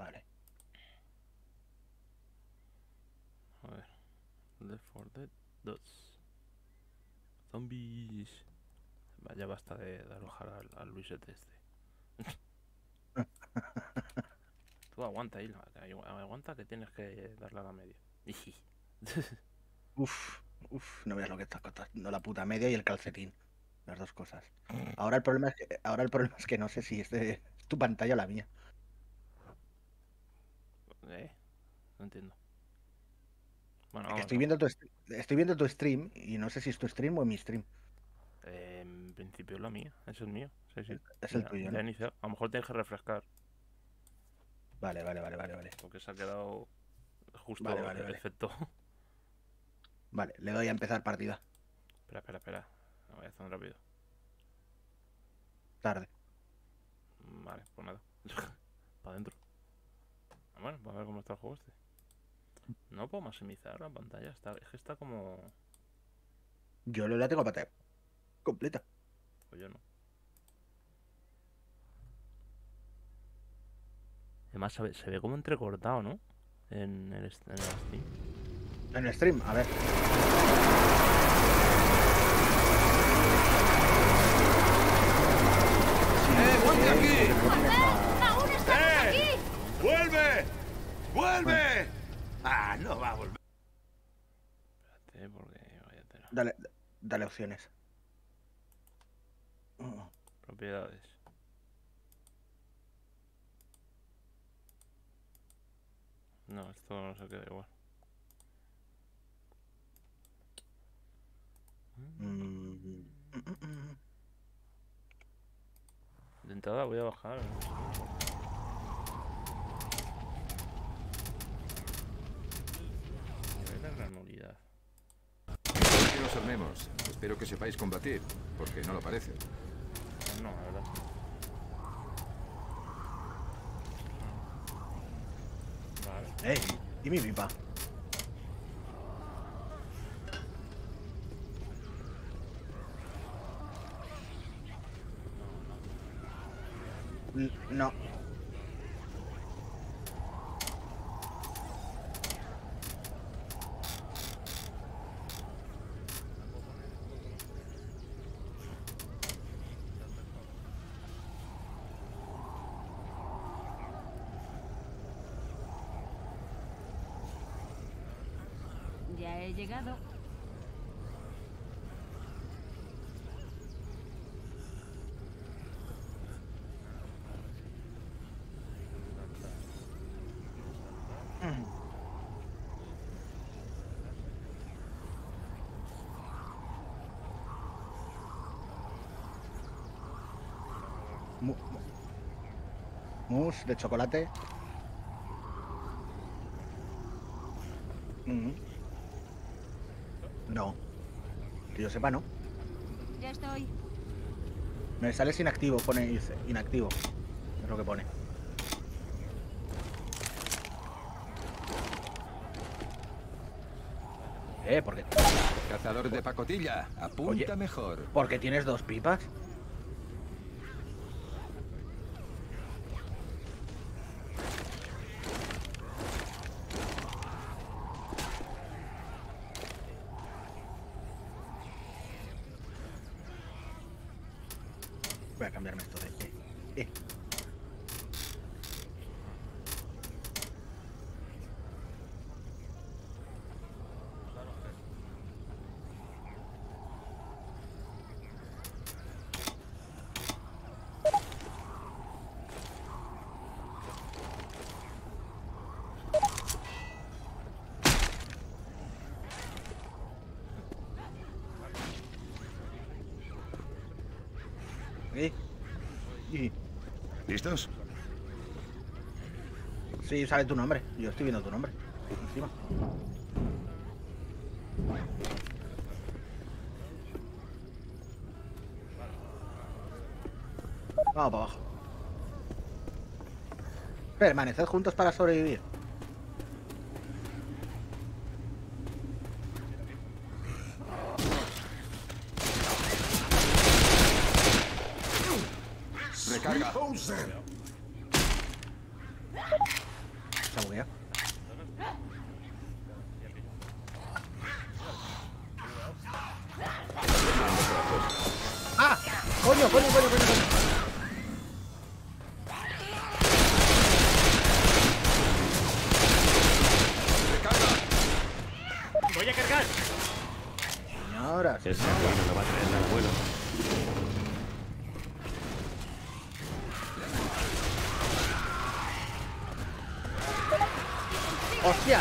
Vale. A ver. Left 4 Dead 2. Zombies. Vaya basta de, de alojar al, al Luisete este. Tú aguanta, Isla. Aguanta que tienes que darle a la media. Uf, uf, no veas lo que estás contando, la puta media y el calcetín. Las dos cosas. Ahora el problema es que, ahora el problema es que no sé si es, de, es tu pantalla o la mía. Eh, no entiendo. Bueno, Que estoy viendo tu estoy viendo tu stream y no sé si es tu stream o mi stream. eh, en principio es la mía. Es el mío. Sí, sí. Es el Ya- tuyo. A lo mejor tienes que refrescar. Vale, vale, vale, vale, vale. Porque se ha quedado justo Vale, vale, el efecto. Vale, le doy a empezar partida. espera, espera, espera. Lo voy a hacer rápido. Tarde. Vale, pues nada. Para adentro. Bueno, vamos a ver cómo está el juego este. No puedo maximizar la pantalla. Está, es que está como. Yo la tengo pantalla completa. Pues yo no. Además se ve, se ve como entrecortado, ¿no? En el, en el Steam. En el stream, a ver. ¡Vuelve! Ah, no va a volver. Espérate, porque vaya tela. Dale, dale opciones. Mm, Propiedades. No, esto no se queda igual. mm. De entrada voy a bajar. La granulidad. que nos armemos. Espero que sepáis combatir, porque no lo parece. No, la verdad. Vale. ¡Ey! ¿Y mi pipa? No. Ya he llegado. Mousse de chocolate. Mm. No. Que yo sepa, no. Ya estoy. Me sale inactivo, pone inactivo. Es lo que pone. Eh, porque, Cazador de pacotilla, apunta Oye. mejor. porque tienes dos pipas. Voy a cambiarme esto de. eh, eh. Eh. Y- ¿Listos? Sí, sale tu nombre. Yo estoy viendo tu nombre. Encima. Vamos para abajo. Permaneced juntos para sobrevivir. Recarga. está bugueado. ¡Ah! ¡Coño, coño, coño, coño! coño! Voy a cargar. Señoras. Ese bueno lo va a traer al abuelo. ¡Hostia!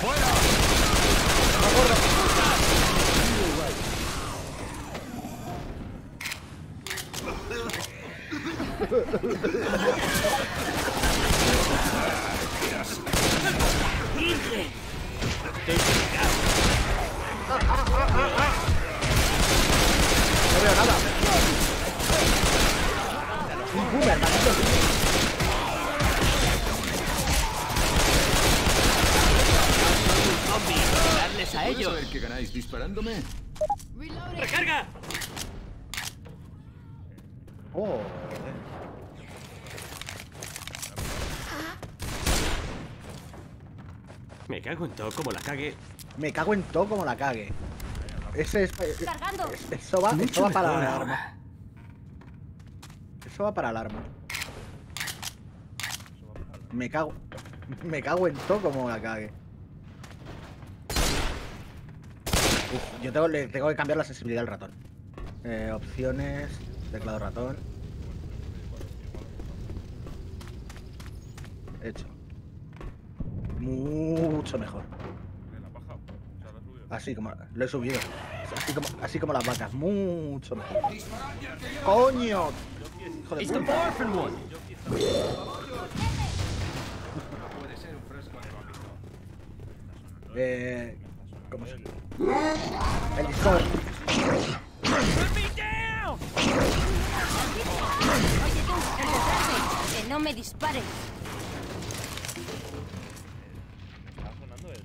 No veo nada. Un boomer, maldito. Darles a ¿Puedo ellos. saber qué ganáis disparándome? ¡Recarga! Oh, Me cago en todo, como la cague. me cago en todo como la cague. Ese es. eh, Cargando. Eso va, eso va para la alarma. Eso va para el arma. Me cago. Me cago en todo como la cague. Uf, yo tengo, le tengo que cambiar la sensibilidad del ratón. Eh, opciones, teclado ratón. Hecho. Mucho mejor. ¿La has bajado? O sea, la has subido. Así como lo he subido. Así como, así como las vacas. Mucho mejor. ¡Coño! Hijo de puta. Eh, ¿Cómo se El que no me disparen. Está sonando el.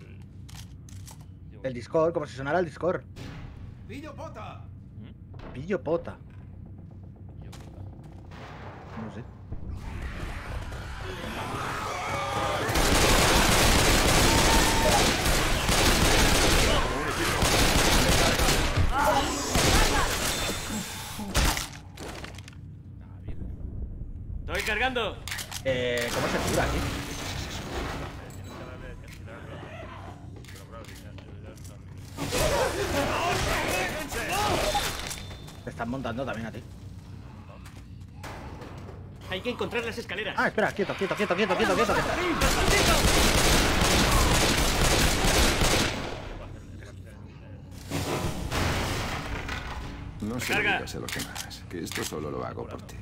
Digo, El Discord, como si sonara el Discord. ¡Pillo pota! Pillo pota. yo, puta. No sé. Ah. Estoy cargando. Eh, ¿Cómo se cura aquí? Tienes que darle que girar el ratón. Pero claro, ya, ya, ya, Te están montando también a ti. Hay que encontrar las escaleras. Ah, espera, quieto, quieto, quieto, quieto, quieto, quieto. quieto. No se lo digas a los demás, que esto solo lo hago por ti.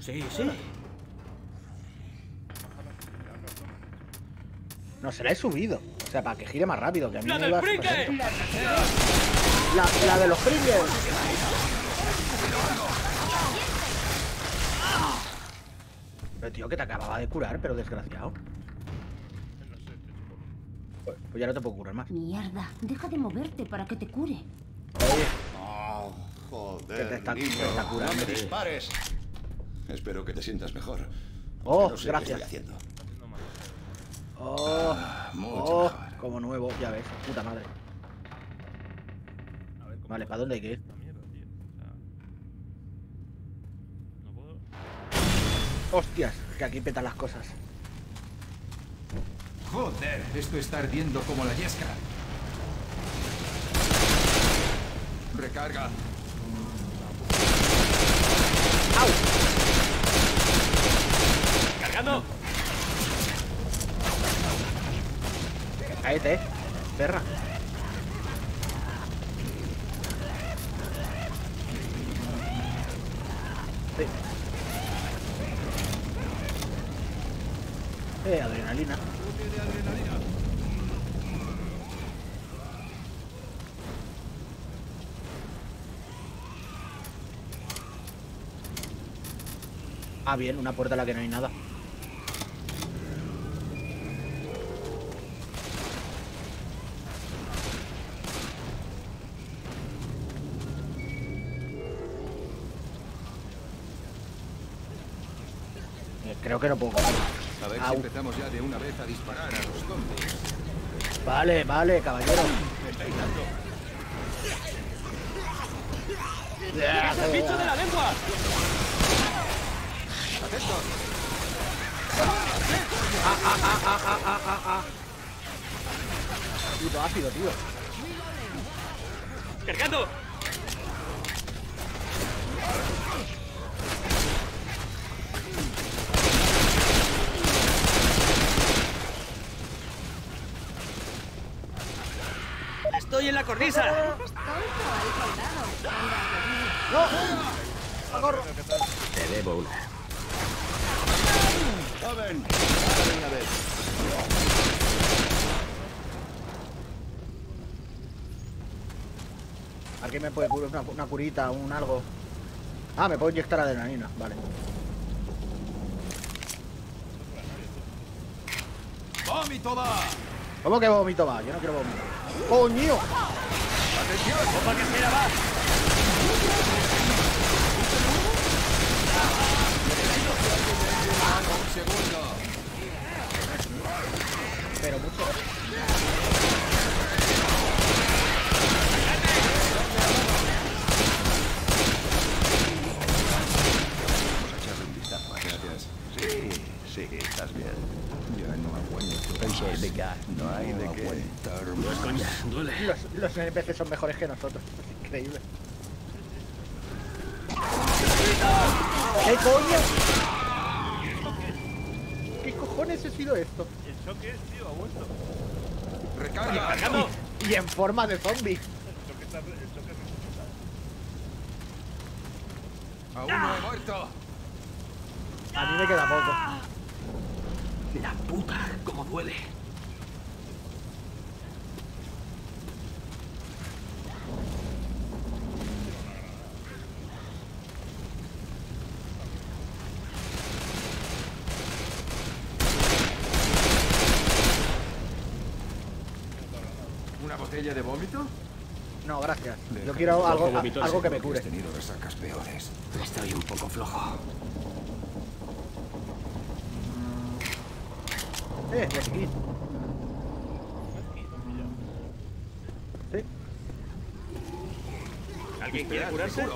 Sí, sí. No, se la he subido. O sea, para que gire más rápido, que a mí ¡La me del iba! La, la de los Pringles. Pero tío, que te acababa de curar, pero desgraciado. Pues, pues ya no te puedo curar más. Mierda, deja de moverte para que te cure. Oye, Oh, joder, Que te está- niño, te está curando, no me tío. dispares. Espero que te sientas mejor. Oh, no sé gracias. qué estoy haciendo. Oh, Mucho oh, mejor. como nuevo, ya ves, puta madre. A ver, ¿cómo Vale, va ¿para dónde hay que ir? esta mierda, tío? O sea. No puedo. Hostias, que aquí petan las cosas. Joder, esto está ardiendo como la yesca. Recarga. Cargando. Cállate, perra. Sí. Eh, adrenalina. Ah, bien, una puerta en la que no hay nada. Creo que no puedo. A ver Au. si empezamos ya de una vez a disparar a los zombies. Vale, vale, caballero. Ya, ¡El bicho de la lengua! Puto ácido, tío. ¡Cargando! ¡Estoy en la cornisa! Te debo una. Joven, una vez. Aquí me puede curar una, una curita, un algo. Ah, me puedo inyectar adrenalina, vale. ¡Vómito va! ¿Cómo que vomito va? Yo no quiero vomitar. ¡Coño! ¡Opa casera va! Un segundo. Pero mucho. Vamos a echarle un vistazo. ¿eh? Gracias. Sí, sí, estás bien. Ya no aguanto. Eso es. No hay de qué. No es coña, duele. Los, los NPC son mejores que nosotros. Es increíble. ¿Qué coño? ¿Qué cojones ha sido esto? El choque, tío, ha vuelto. Recarga. ¡Cargando! Y en forma de zombie. El choque está. El choque Aún no he muerto. A mí me queda poco. ¡La puta! ¡Cómo duele! ¿Una botella de vómito? No, gracias. Yo quiero algo, algo que me cure. tenido resacas peores. Estoy un poco flojo. Eh, de aquí. Sí. ¿Alguien quiere curarse?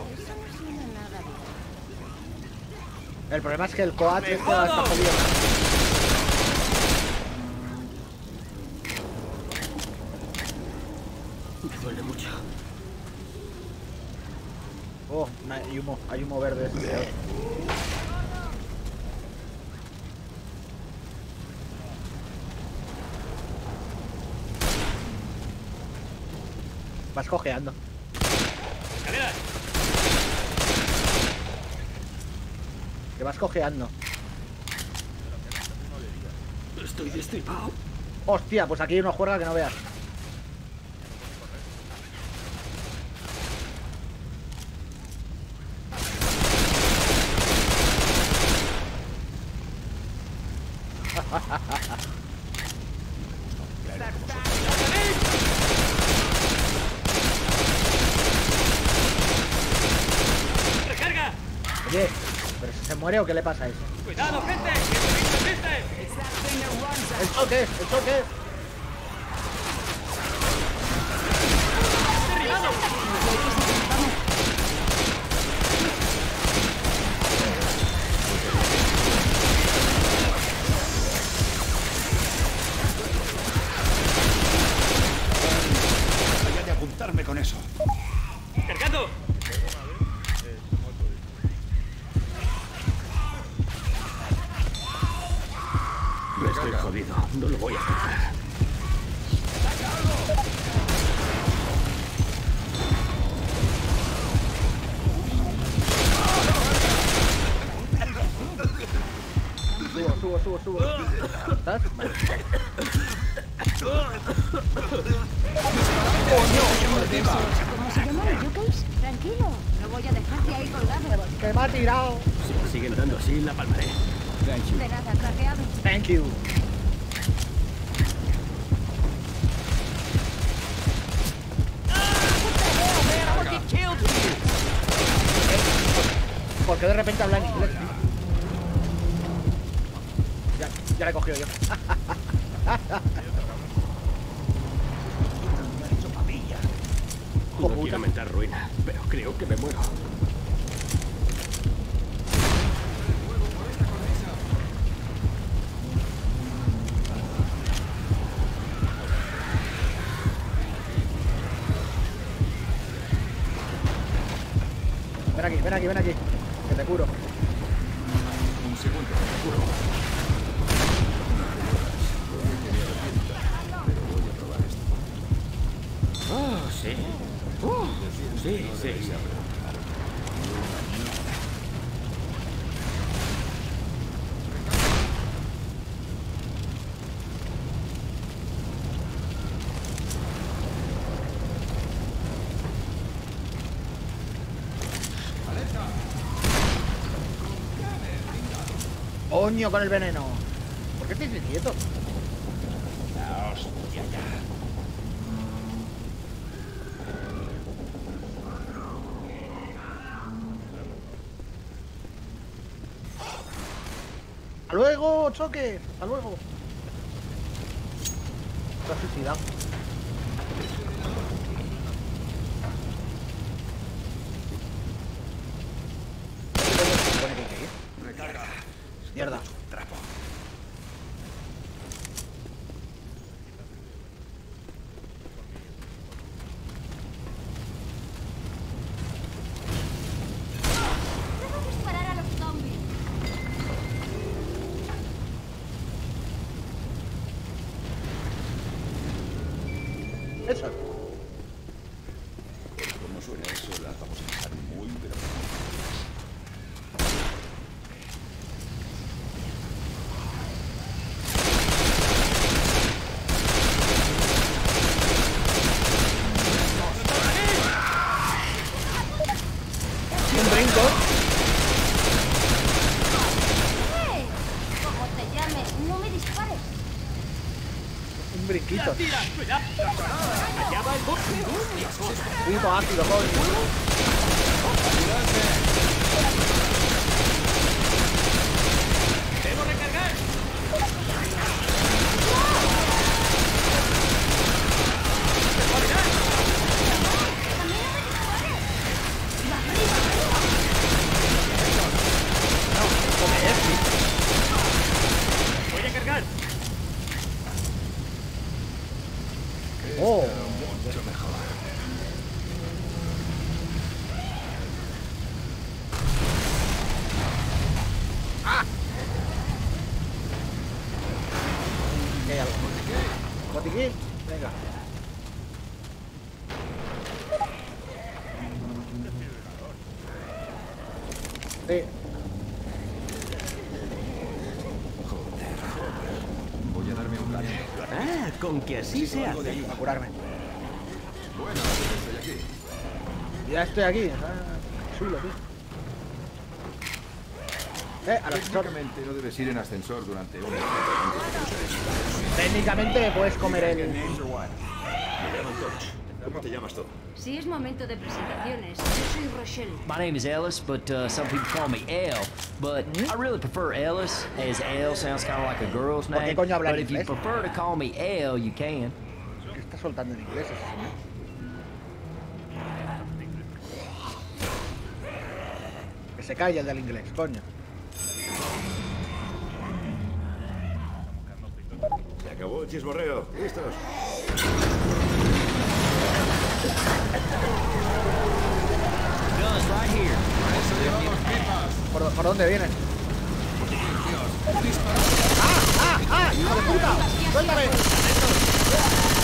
El problema es que el coach ¡Me este está jodido. Me duele mucho. Oh, hay humo, hay humo verde. Vas cojeando. ¡Escaleras! Que vas cojeando. Estoy destripado. Hostia, pues aquí hay una juerga que no veas. ¡Recarga! Oye, ¿pero si se muere o qué le pasa a eso? ¡Cuidado, gente! ¡Que este bicho existe! ¡El choque! ¡El quiero mentar ruina, pero creo que me muero. Ven aquí, ven aquí, ven aquí. Que te curo. Coño con el veneno. ¿Por qué dices quieto? ¡Hasta luego, choque! ¡Hasta luego! Se ha suicidado. ¿Dónde coño se supone que hay que ir? Recarga. Mierda. Trapo. Debo disparar a los zombies. Eso. Como suena eso, la vamos a dejar muy, pero Un brinco. ¡Eh! Como te llames, no me dispares. Un brinquito. Allá va el bosque. Puto ácido, coño. Debo recargar. Voy a cargar. Oh. ¿Qué hay algo? ¿Botiquín? Venga. Sí, Voy a darme un baño. Ah, con que así se hace. a curarme. Bueno, estoy aquí. Ya estoy aquí. Ah, chulo, tío. Eh, al ascensor. Técnicamente no debes ir en ascensor durante una Técnicamente puedes comer el... ¿Cómo te llamas tú? Si es momento de presentaciones, yo soy Rochelle. My name is Ellis, but uh, some people call me Elle. But I really prefer Ellis, as Elle sounds kind of like a girl's name. coño hablar But if you prefer to call me Elle, you can. ¿Qué está soltando en inglés? Que se calle el del inglés, coño. Se acabó el chismorreo. ¿Listos? Guns right here. ¿Por, por dónde viene? ¡Ah! ¡Ah! ¡Ah! ¡Hijo de puta! ¡Suéltame!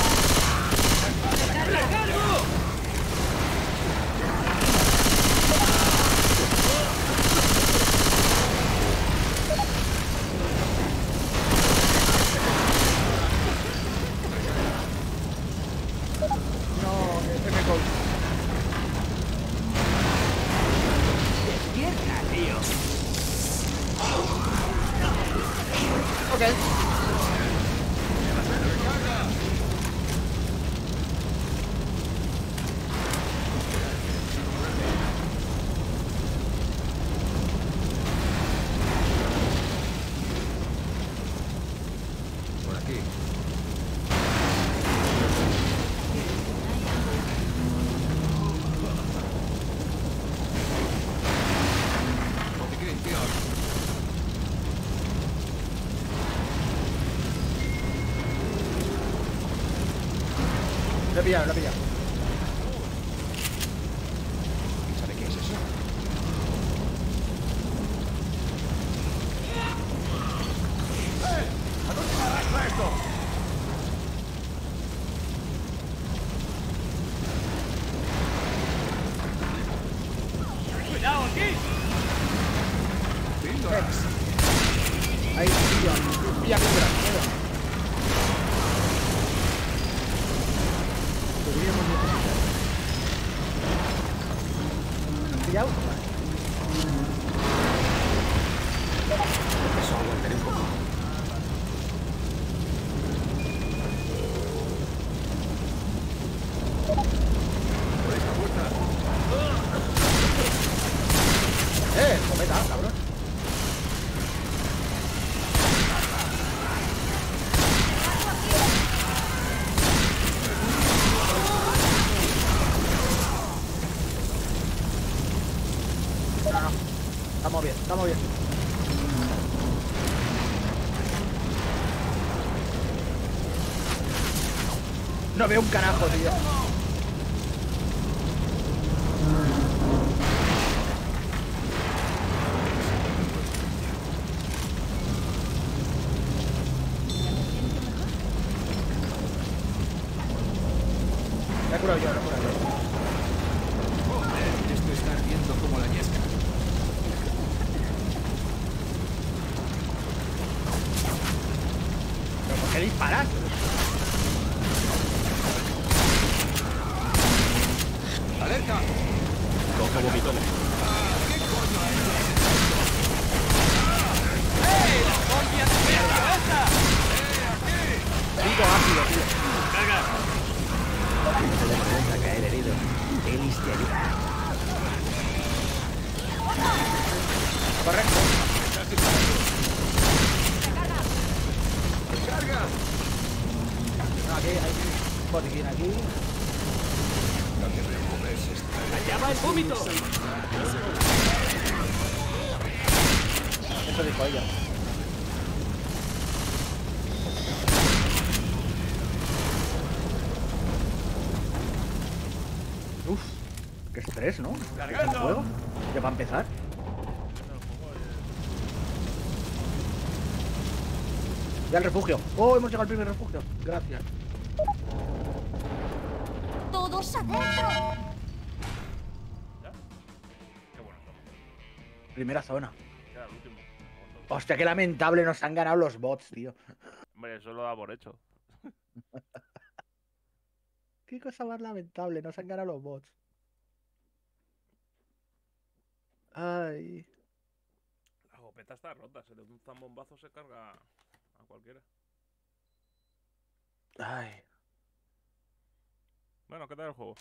Pillado, lo he pillado. Estamos bien. No veo un carajo, tío. El vómito! Eso dijo ella. Uf, qué estrés, ¿no? ¿Ya va a empezar? Ya el refugio. Oh, hemos llegado al primer refugio. Gracias. ¡Todos adentro! Primera zona. El último. Hostia, qué lamentable nos han ganado los bots, tío. Hombre, eso lo da por hecho. Qué cosa más lamentable, nos han ganado los bots. Ay. La escopeta está rota. Se le da un zambombazo se carga a cualquiera. Ay. Bueno, ¿qué tal el juego?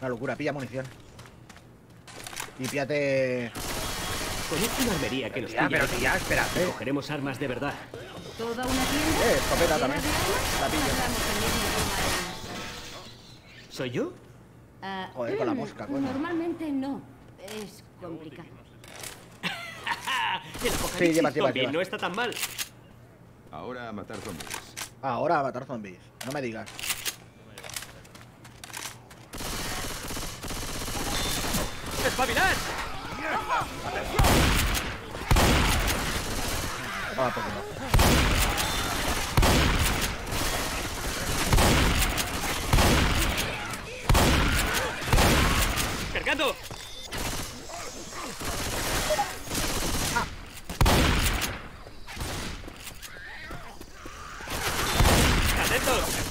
Una locura, pilla munición. Y píllate. Conozco una armería que nos Ya, pilla. pero tía, espérate. Cogeremos armas de verdad. ¿Toda una tienda? Eh, escopeta ¿Llena también. La pillo. ¿Soy yo? Ah, Joder, con la mm, mosca, coño. Normalmente no. Es complicado. El apocalipsis llevas, llevas, zombie llevas. no está tan mal. Ahora a matar zombies. Ahora a matar zombies. No me digas. ¡Espabilad! Ah, pues no. ¡Cargando! ¡Atentos!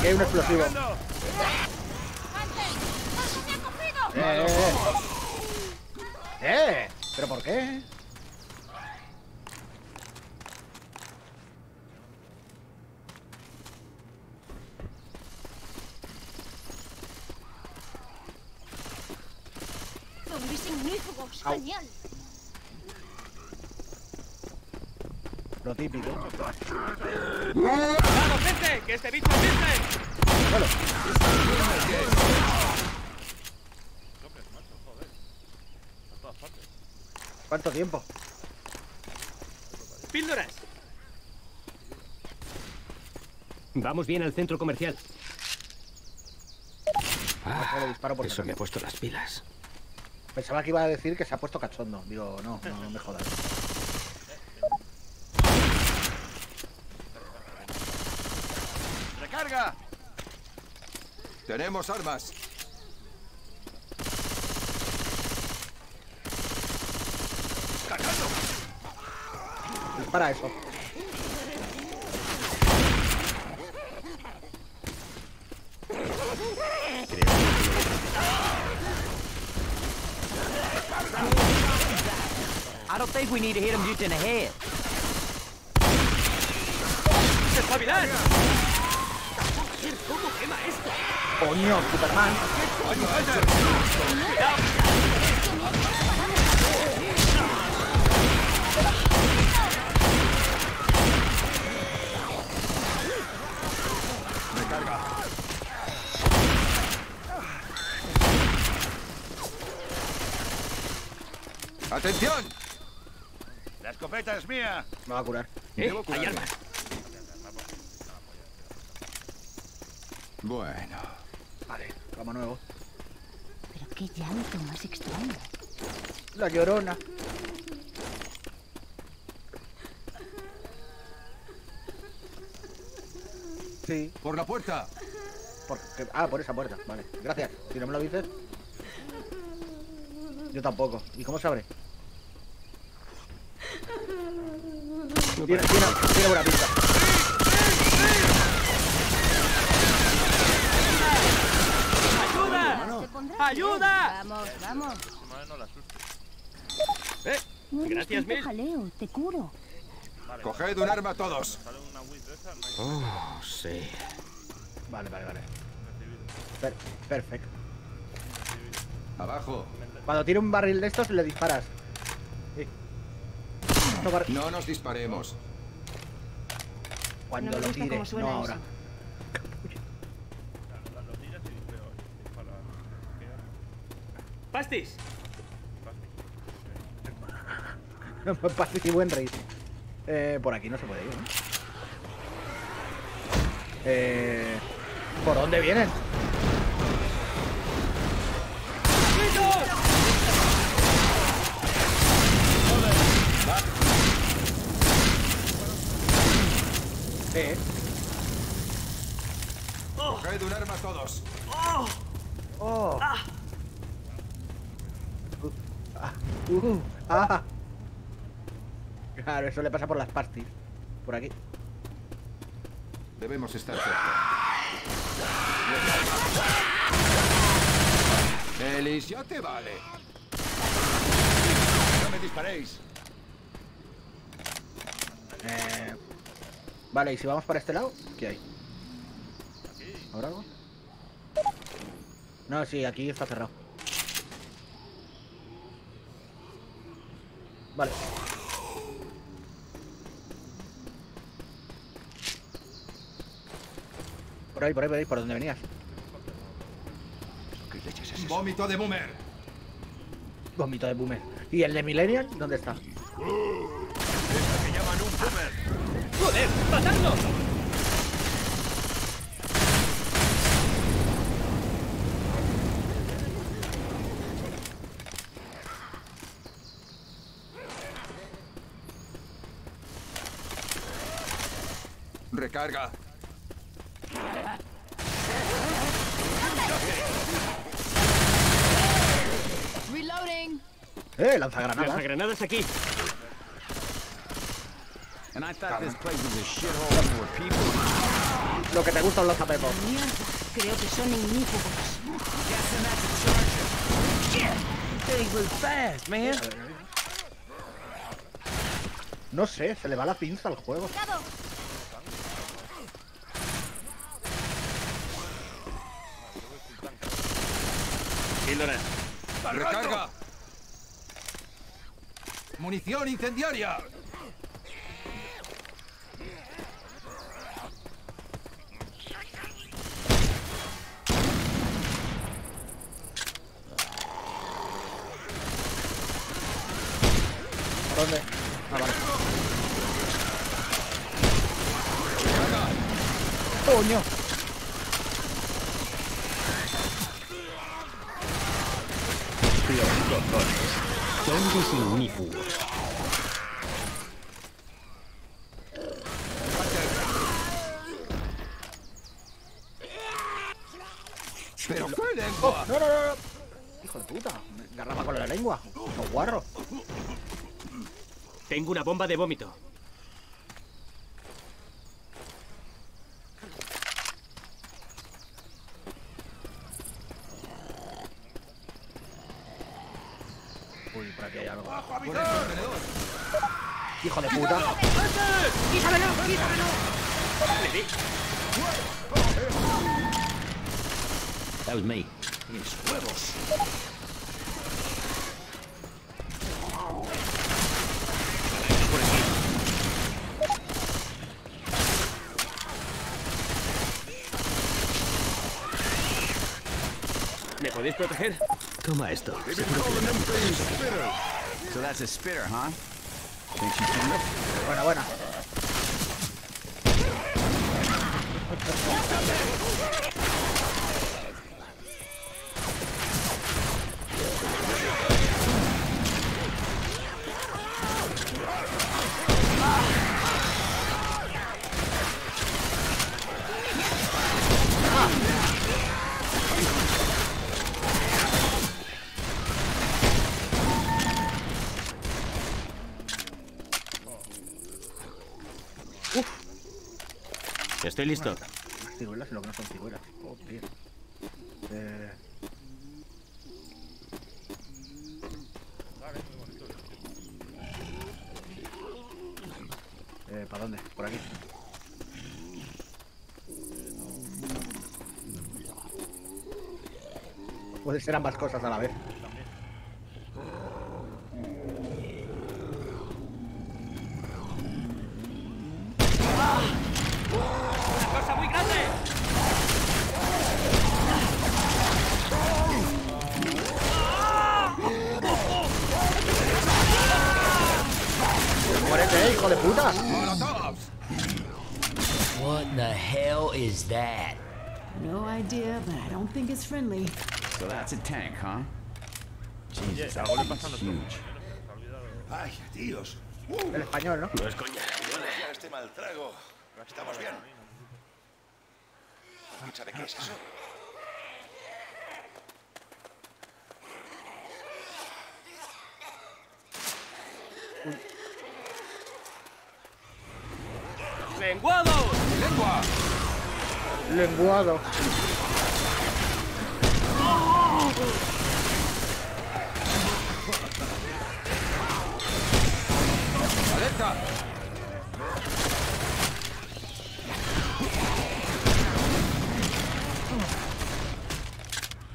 Aquí hay un explosivo. Eh, eh, eh. ¿Pero por qué? Ignífugos. Au. Genial. Lo típico. ¡Vamos, gente! ¡Que este bicho existe! Partes. ¿Cuánto tiempo? ¡Píldoras! Vamos bien al centro comercial. disparo por Eso me ha puesto las pilas. Pensaba que iba a decir que se ha puesto cachondo. Digo, no, no, no me jodas. ¡Recarga! Tenemos armas. Dispara eso. I don't think we need to hit him just in the head. ¡Espabilad! Coño, Superman. ¡Atención! La escopeta es mía. Me va a curar. ¿Eh? Hay armas. Bueno. Vale, vamos nuevo. Pero qué extraño. La llorona. Sí, ¡Por la puerta! porque... Ah, por esa puerta. Vale, gracias. Si no me lo dices... Yo tampoco. ¿Y cómo se abre? Tiene, tiene, tiene buena pinta. ¡Ayuda! Vamos, vamos. La. ¡Eh! No Gracias, Mel. jaleo, te curo. Vale, Coged un arma todos. no hay Oh, sí. Vale, vale, vale. Per- perfecto. Abajo. Cuando tire un barril de estos, le disparas. Sí. No, nos disparemos. Cuando no lo tire, no ahora. eso. ¡Pastis! Pase y buen rey. Eh, por aquí no se puede ir. Eh, ¿Por dónde vienen? Uh, ah. Claro, eso le pasa por las pastis. Por aquí. Debemos estar cerca. Elis, ya te vale. No me disparéis. Eh, vale, y si vamos para este lado, ¿qué hay? ¿Habrá algo? No, sí, aquí está cerrado. Vale. Por ahí, por ahí, por ahí, por donde venías. ¿Qué leches es eso? Vómito de boomer. Vómito de boomer. ¿Y el de Millennial? ¿Dónde está? Que llaman un boomer. ¡Joder! ¡Matadlo! Recarga. Reloading. ¡Eh! Lanzagranadas. Lanzagranadas aquí. And I thought this place was a shithole for people. Lo que te gustan los zapepos. Mierda, creo que son ignífugos. No sé, se le va la pinza al juego. Recarga. Munición incendiaria. ¿Dónde? Ah, vale. ¡Coño! Los cojones. ¿Dónde se unifu? ¡Pero qué lengua! ¡No, no, no! no. Hijo de puta. Me agarraba con la lengua. Los guarros. Tengo una bomba de vómito. Uy, por aquí hay algo. ¡Hijo de puta! That was me. ¿Me podéis proteger? Toma esto. So that's a spitter, huh? Think she's coming up? Buena, buena. Estoy listo. Las ciruelas lo que no son ciruelas. Joder. Eh... Eh, ¿Para dónde? Por aquí. Puede ser ambas cosas a la vez. Idea, but I don't think it's friendly. So that's a tank, huh? Jesus, that thing's huge. Ay, tíos. El español, ¿no? No es coña. Ya este mal trago. ¿Estamos bien? ¿Sabe qué es eso? ¡Lenguado! ¡Lengua! Lenguado. ¡Alerta!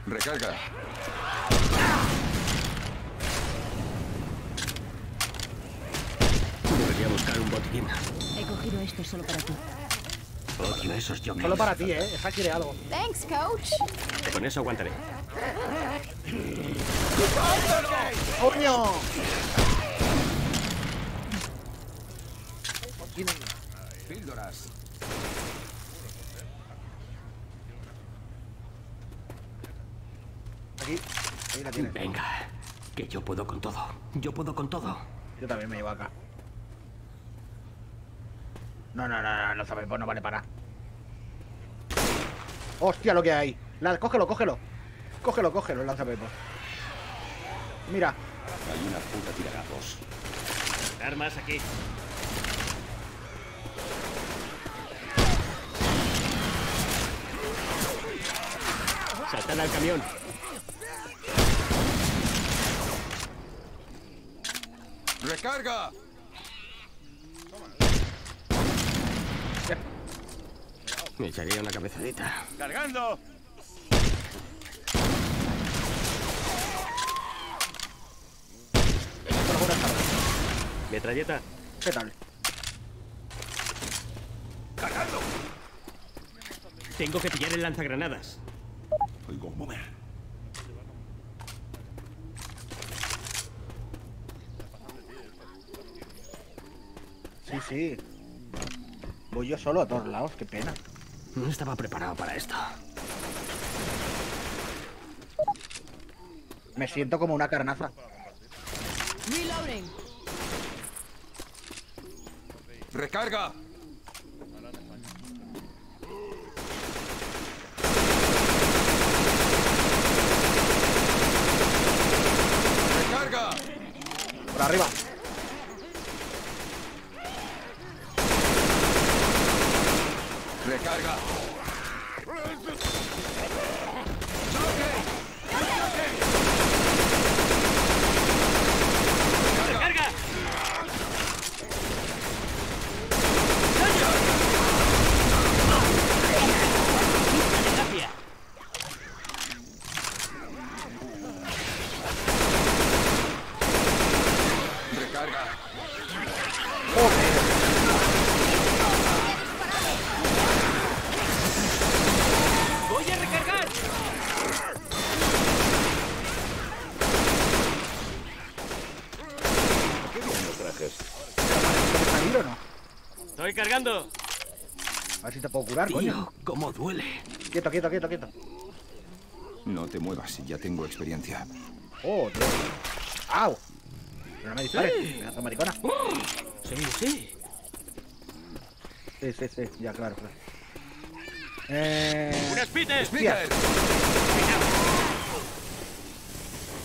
Recarga. Debería buscar un botiquín. He cogido esto solo para ti. Odio esos jockeys. Solo para ti, ¿eh? Esa quiere algo. Thanks, coach. Con eso aguantaré. ¡Coño! Píldoras. Aquí. Ahí la tienes. Venga, que yo puedo con todo. Yo puedo con todo. Yo también me llevo acá. No, no, no, no, no sabe, pues no vale para. Hostia, lo que hay. La, cógelo, cógelo. Cógelo, cógelo, el lanzapepos. Mira, Hay una puta tiragazos. Armas aquí. Saltan al camión. ¡Recarga! Me echaría una cabezadita. ¡Cargando! Metralleta. ¿qué tal? Tengo que pillar el lanzagranadas. Oigo, un momento. Sí, sí. Voy yo solo a todos lados, qué pena. No estaba preparado para esto. Me siento como una carnaza. Reloading. ¡Recarga! Por arriba. ¡Recarga! ¡Carga! Gracias. ¡Recarga! ¡Voy a recargar! ¿Quieres salir o no? A ver si te puedo curar, coño. Tío, cómo duele. Quieto, quieto, quieto, quieto. No te muevas, ya tengo experiencia. Oh, tío. ¡Au! Pero no me dispares, pedazo de maricona. Sí, sí. Sí, sí, sí, ya, claro, claro. Eh... ¡Un speeder! ¡Speaker!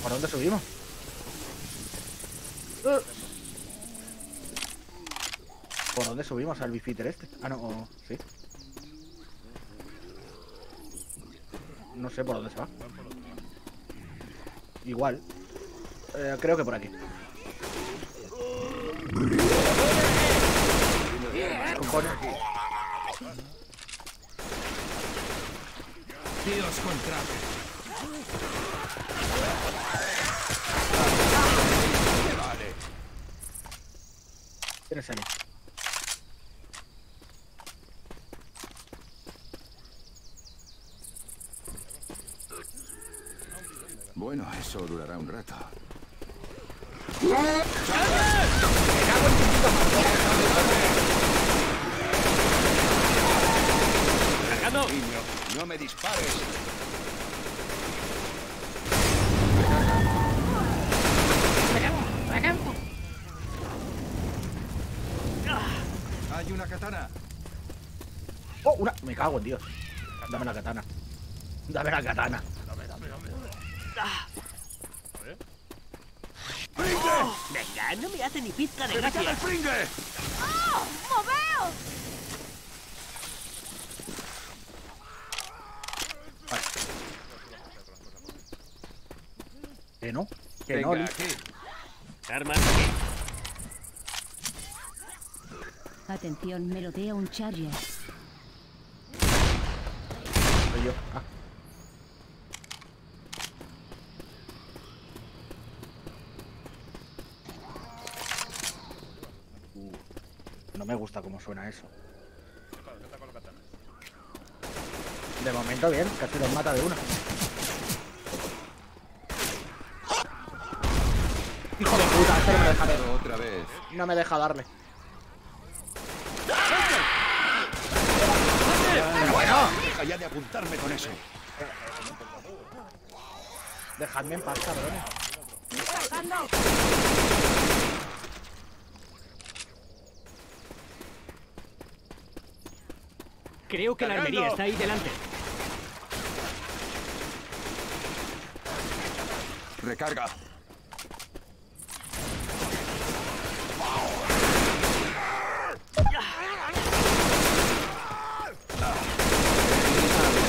¿Por dónde subimos? Eh. ¿Por dónde subimos al bifitter este? Ah, no, oh, sí. No sé por dónde se va. Igual. Eh, creo que por aquí. Cojones. Dios contra. Vale. Bueno, eso durará un rato. ¡Cargando! Niño, no me dispares. Hay una katana. ¡Oh, una! Me cago en Dios. Dame la katana. Dame la katana. Venga, no me hace ni pizca de ¡Evita el gracia. pringue! ¡Moveos! Que no. Que no, Venga, Liz. aquí. Armas aquí. Atención, melodea un charger. Soy yo. Ah. Uh, no me gusta cómo suena eso. De momento bien, casi los mata de una. Hijo de puta, este no me deja ver. Otra vez. No me deja darle. Deja ya de apuntarme con eso. Dejadme en paz, cabrones. Creo que la armería está ahí delante. Recarga.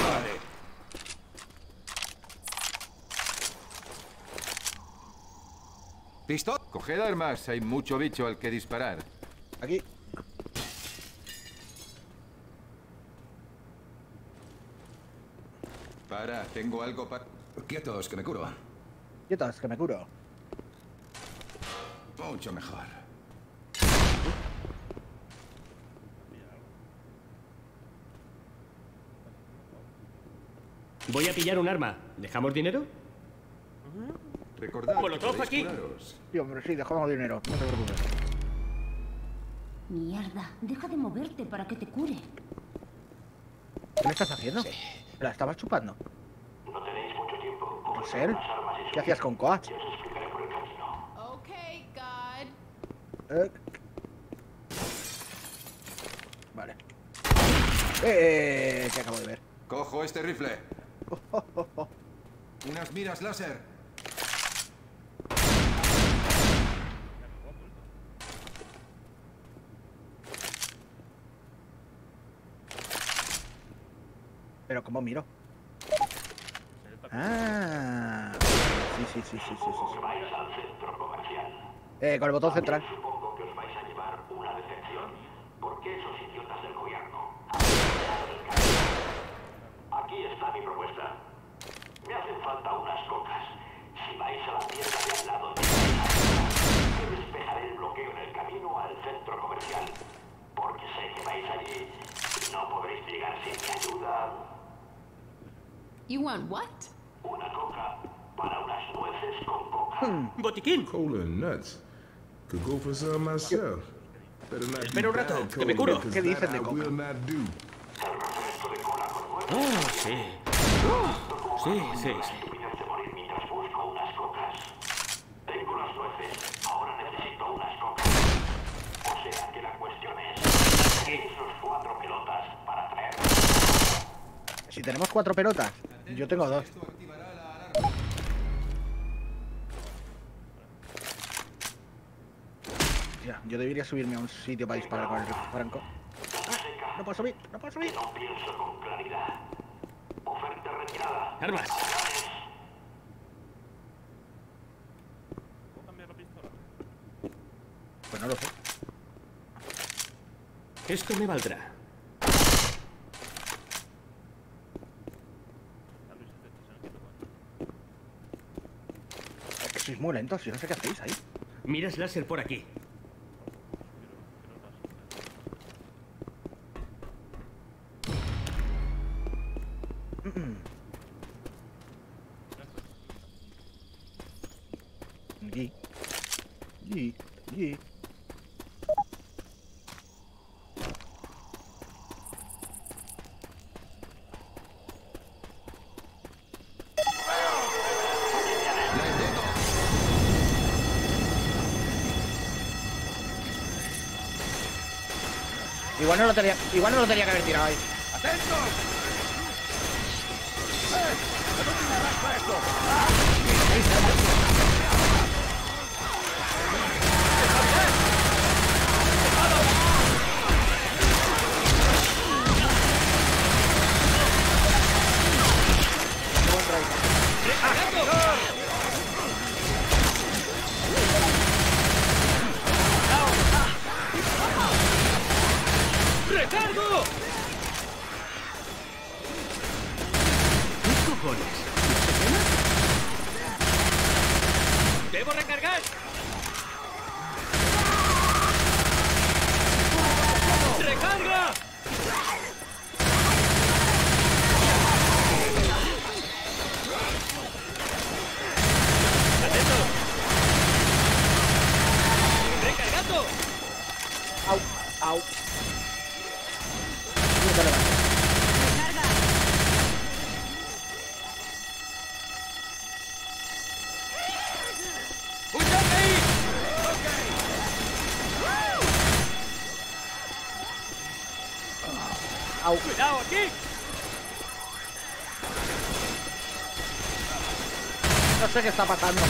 Vale. ¿Listo? Coged armas, hay mucho bicho al que disparar. Aquí. Para, tengo algo para... Quietos, que me curo. Quietas, que me curo. Mucho mejor. Voy a pillar un arma. ¿Dejamos dinero? Recordad que Molotov aquí. curaros. Sí, hombre, sí, dejamos dinero. No te preocupes. Mierda, deja de moverte para que te cure. ¿Qué me estás haciendo? ¿La estabas chupando? ¿Qué hacías con Coach? Eh. Vale. Eh, que acabo de ver. Cojo este rifle. Unas miras láser. Pero ¿cómo miro? Ah. Sí, sí, sí, sí, sí. Vais al centro comercial. Eh, con el botón central. Supongo que os vais a llevar una decepción. ¿Por qué esos idiotas del gobierno? Aquí está mi propuesta. Me hacen falta unas cocas. Si vais a la tienda de al lado de despejaré el bloqueo en el camino al centro comercial. Porque sé que vais allí y no podréis llegar sin mi ayuda. You want what? Una coca para unas nueces con coca. ¡Botiquín! Cola and nuts. Could go for some myself. Better not Espera un rato, que me curo. because ¿Qué dicen de coca? will not do. ¡Oh, sí! Sí, sí, sí. Estupidez de morir mientras busco unas cocas. Tengo las nueces, ahora necesito unas cocas. O sea que la cuestión es, ¿tenéis los cuatro pelotas para traer? Si tenemos cuatro pelotas, yo tengo dos. Ya, yo debería subirme a un sitio para disparar con el franco. Ah, no puedo subir, no puedo subir. No pienso con claridad. Oferta retirada. ¡Armas! ¿Puedo cambiar la pistola? Pues no lo sé. Esto me valdrá. Es que sois muy lentos, yo no sé qué hacéis ahí. Miras láser por aquí. Yi. Igual no lo tenía, igual no lo tenía que haber tirado ahí. ¡Recargo! ¿Qué cojones? ¡Debo recargar! ¡Recarga! ¡Atento! ¡Recargando! Au, au. No te levantes. ¡Un choque ahí! Au. ¡Cuidado aquí! No sé qué está pasando.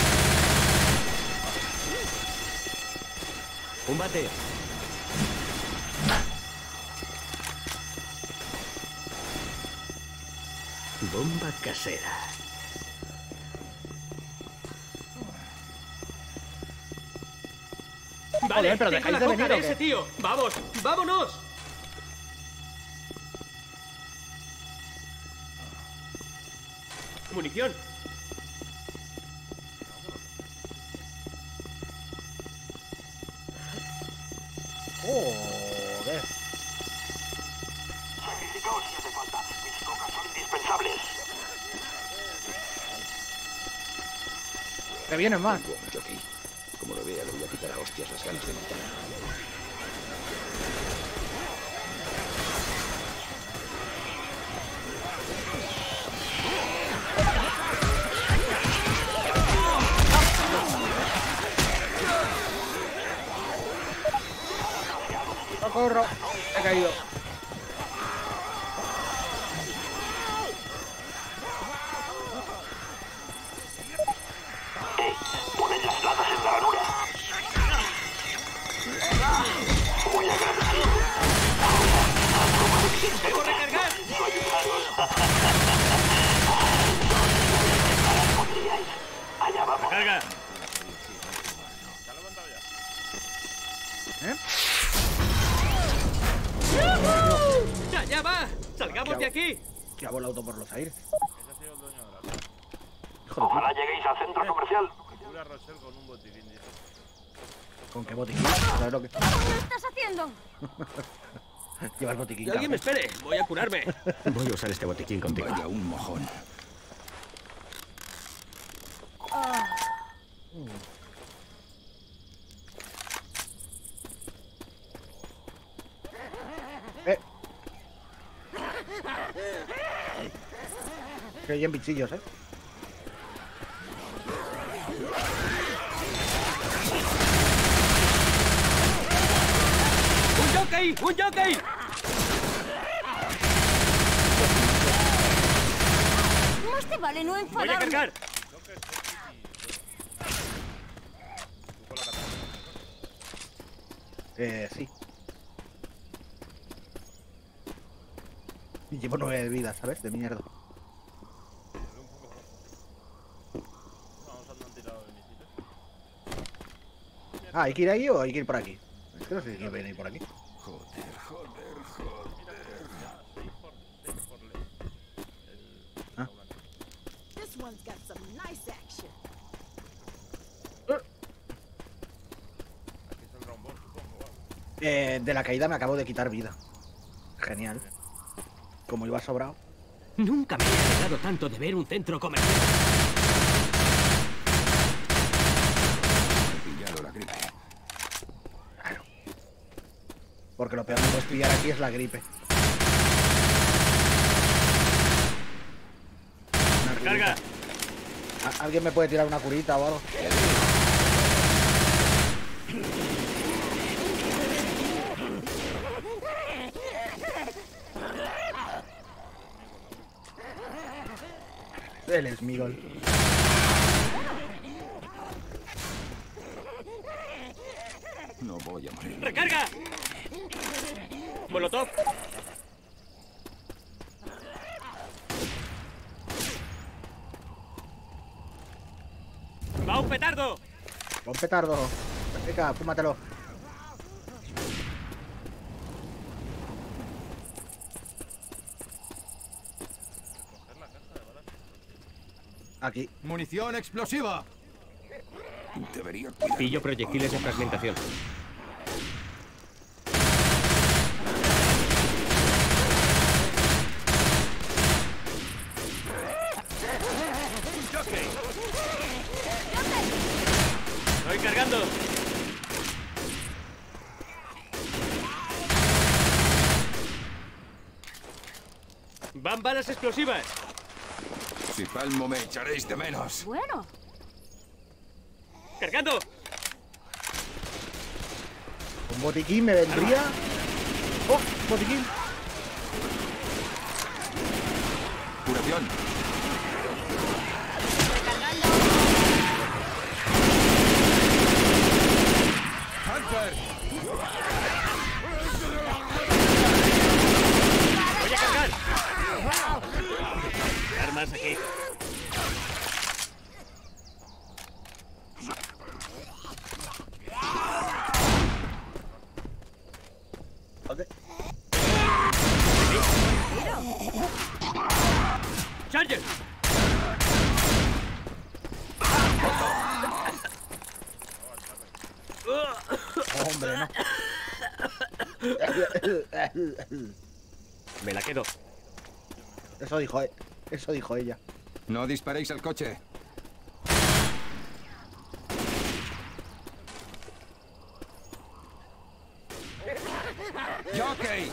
Un bate. Bomba casera. Vale, Joder, pero dejáis la de venir, de ¿o ese tío. ¡Vamos! ¡Vámonos! Te viene más. Como lo vea, le voy a quitar a hostias las ganas de matar. corro. He caído. ¡Debo recargar! Allá vamos. ¡Carga! ¿Eh? ¡Ya, ya va! ¡Salgamos de aquí! Que ha volado por los aires. Ese ha sido el dueño de la Ojalá lleguéis al centro comercial. Cura a Rochelle con un botiquín, dice. ¿Con qué botiquín? ¿Sabes lo que...? ¿Qué estás haciendo? Llevas botiquín. ¡Que alguien me espere! ¡Voy a curarme! Voy a usar este botiquín contigo. Vaya un mojón. Eh. Que oyen bichillos, ¿eh? ¡Un jockey! ¡Un jockey! No ¡Voy a enfadarme. cargar! Eh, sí. Y llevo nueve vidas, ¿sabes? De mierda. Vamos a andar tirado de misiles. Ah, ¿hay que ir ahí o hay que ir por aquí? Es que no sé si ir por aquí. Joder, joder, joder. Seis por, seis por ley. El... Ah. This one's got some nice action. Aquí saldrá un boss, supongo. o algo. Eh, de la caída me acabo de quitar vida. Genial. Como iba sobrado. Nunca me he alegrado tanto de ver un centro comercial. He pillado la gripe. Porque lo peor que puedes pillar aquí es la gripe. ¡Carga! curita. ¿A- ¿Alguien me puede tirar una curita o algo? El Smigol. No voy a morir. ¡Recarga! ¡Molotov! ¡Va un petardo! Pon petardo. Venga, fúmatelo. Aquí. ¡Munición explosiva! Debería Pillo proyectiles de fragmentación. ¡Estoy cargando! ¡Van balas explosivas! Si palmo me echaréis de menos. Bueno, ¡Cargando! Un botiquín me vendría. ¡Oh! Botiquín. Curación. Hunter. ¡Voy a cargar! Armas aquí. ¿Dónde? ¡Charger! Hombre, no. Me la quedo. Eso dijo, eh, eso dijo ella. No disparéis al coche. ¡Jockey!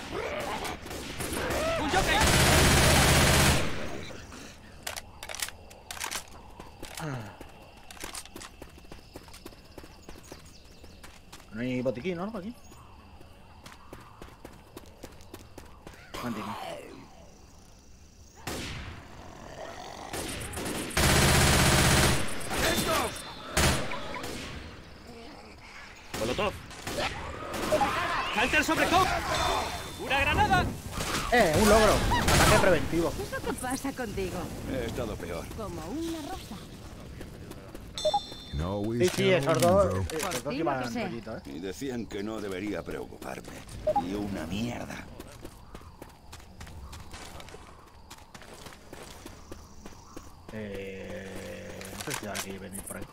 ¡Un jockey! No hay botiquín, ¿no? Aquí. Preventivo. ¿Qué es lo que pasa contigo? He estado peor. Como una rosa. Sí, sí, esos dos, eh, esos dos iban rollito, ¿eh? Y decían que no debería preocuparme. Y una mierda. Eh, no sé si hay que venir por ahí.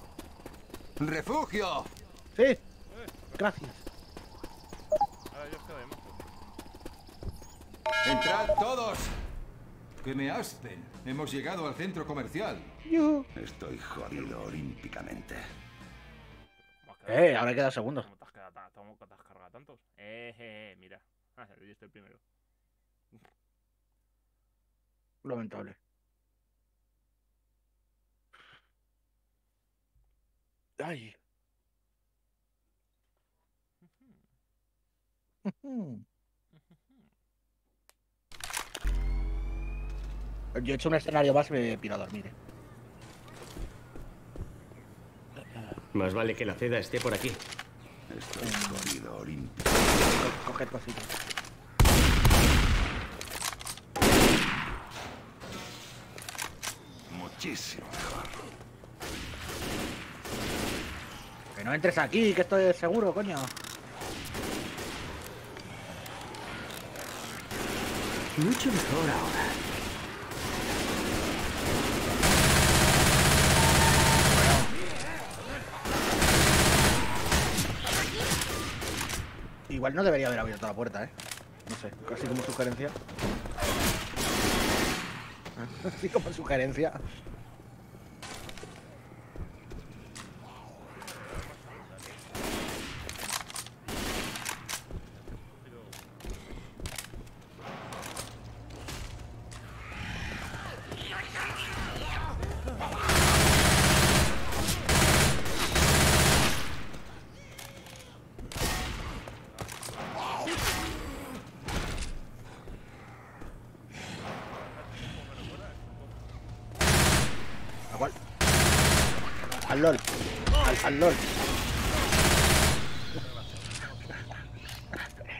¡Refugio! Sí, gracias. Ahora yo quedo de mazo. ¡Entrad todos! ¿Qué me hacen? Hemos llegado al centro comercial. Estoy jodido olímpicamente. Eh, ahora queda segundo. ¿Cómo te has, quedado, ta- cómo te has cargado tantos? Eh, eh, eh, mira. Ah, yo estoy primero. Lamentable. Ay. Yo he hecho un escenario más y me piro a dormir. eh. Más vale que la ceda esté por aquí. Estoy jodido olímpicamente. Co- Coger cositas. Muchísimo mejor. Que no entres aquí, que esto es seguro, coño. Mucho mejor ahora. Igual no debería haber abierto la puerta, ¿eh? No sé, casi como sugerencia. Así como sugerencia. ¿A cuál? Al LOL. Al, LOL.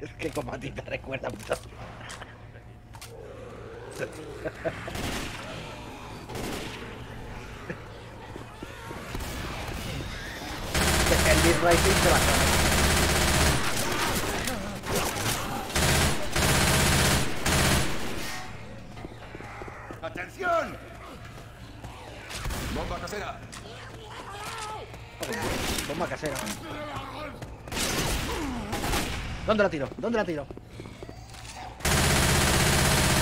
es que como a ti te recuerda mucho. El Beat Racing se va a ¡Atención! ¡Bomba casera! Bomba casera. ¿Dónde la tiro? ¿Dónde la tiro?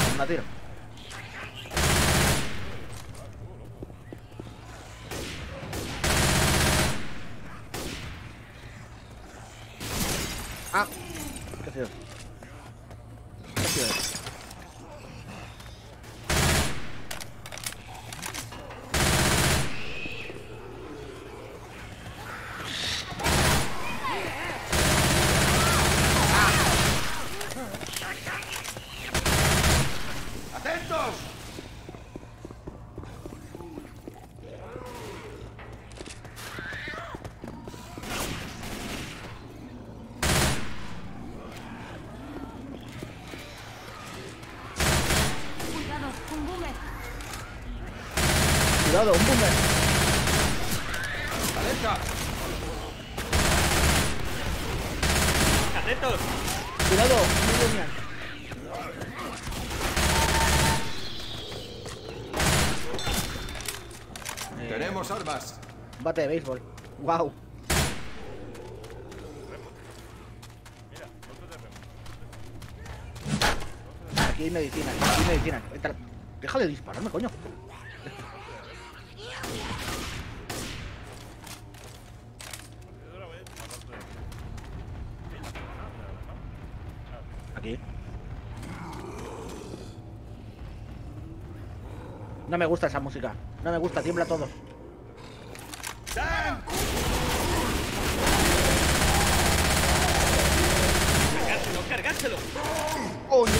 ¿Dónde la tiro? Ah, ¿qué ha sido? ¿Qué ha sido eso? ¡Atentos! Cuidado, un boomer. Cuidado, un boomer. ¡Alerta! ¡Atentos! Cuidado, un boomer. ¡Tenemos armas! Bate de béisbol. Wow. Aquí hay medicina, aquí hay medicina. Deja de dispararme, coño. Aquí. No me gusta esa música. No me gusta, tiembla todo. ¡Cargárselo, cargárselo! ¡Oh, no!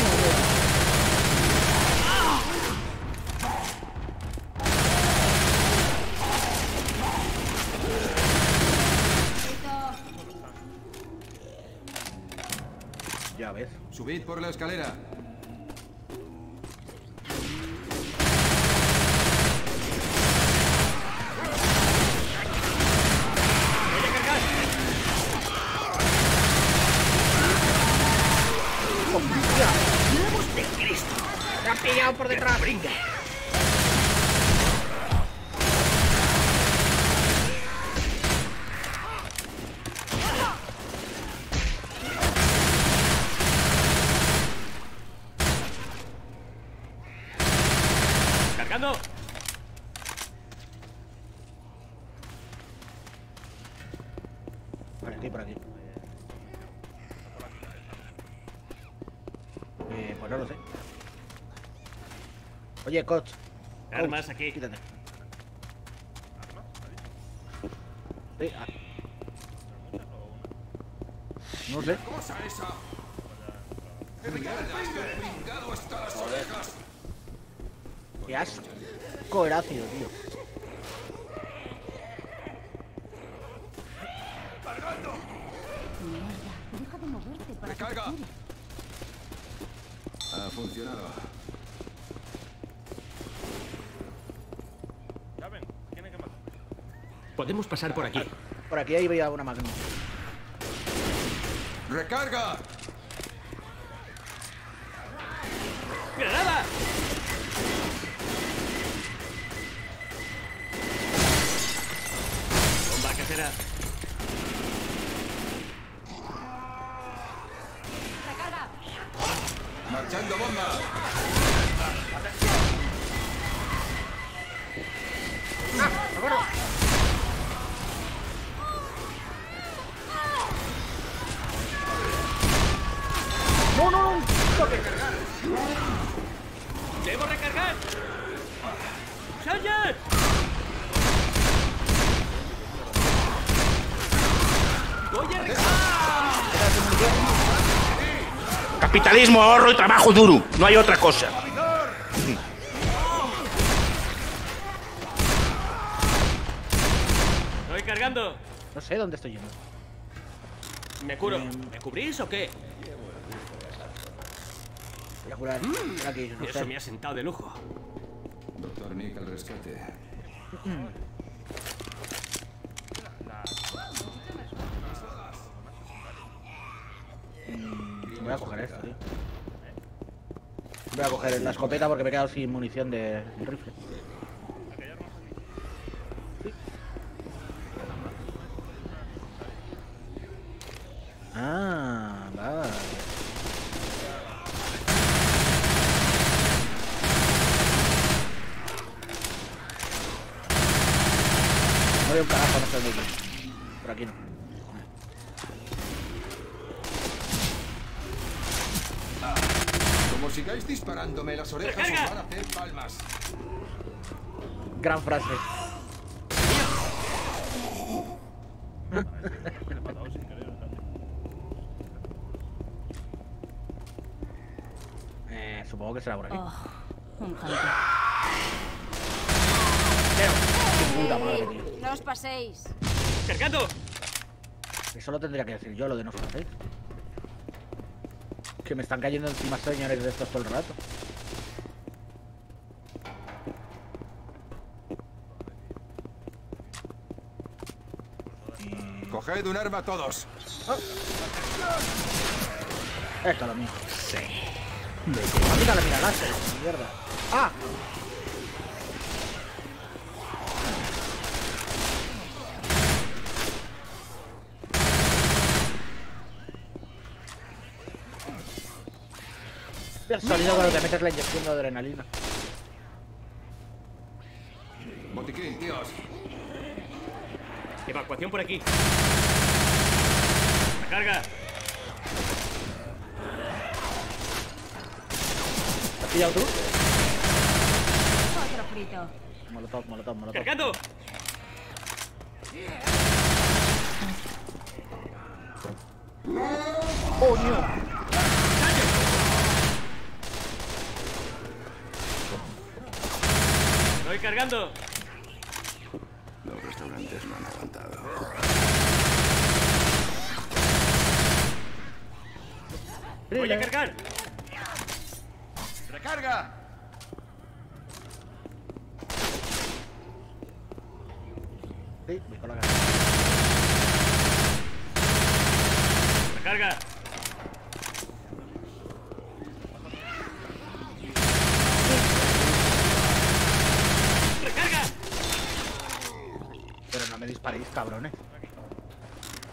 Ya ves. Subid por la escalera. Oye, coach. Armas Coach, aquí. Quítate. Sí, ah. No sé. cosa esa? ¡Qué pringado hasta las orejas! Qué asco el ácido, tío. Mierda, deja de moverte para que Recarga. te cure. Ha funcionado. Ya ven, tiene que matar. Podemos pasar por aquí. Por aquí ahí veía una magna. ¡Recarga! ¡Debo recargar! ¡Sargent! ¡Voy a recargar! Capitalismo, ahorro y trabajo duro. No hay otra cosa. Estoy cargando. No sé dónde estoy yendo. ¿Me curo? ¿Me cubrís o qué? A curar. Por aquí, no Eso sé. me ha sentado de lujo. Doctor Nick al rescate. Voy a coger esto, tío. Voy a coger la escopeta porque me he quedado sin munición de rifle. Ah, vale. No veo un carajo, no sé dónde ir. Por aquí no. Como sigáis disparándome las orejas, os van a hacer palmas. Gran frase. Eh, supongo que será por aquí. Oh, un puta madre, tío. No os paséis. ¡Cargando! Eso lo tendría que decir yo, lo de no os hacéis. Que me están cayendo encima señores de estos todo el rato. Coged un arma todos. Esto es lo mío. Sí. A mí la mira láser, mierda. ¡Ah! El sonido cuando te metes la inyección de adrenalina. Botiquín, tíos. Evacuación por aquí. ¡La carga! ¿Te has pillado tú? Otro frito. Molotov, molotov, molotov. ¡Cargando! ¡Coño! ¡Estoy cargando! Los restaurantes no han aguantado. Voy a cargar. ¡Recarga! Sí, voy con la Recarga. Recarga. Pero no me disparéis, cabrones.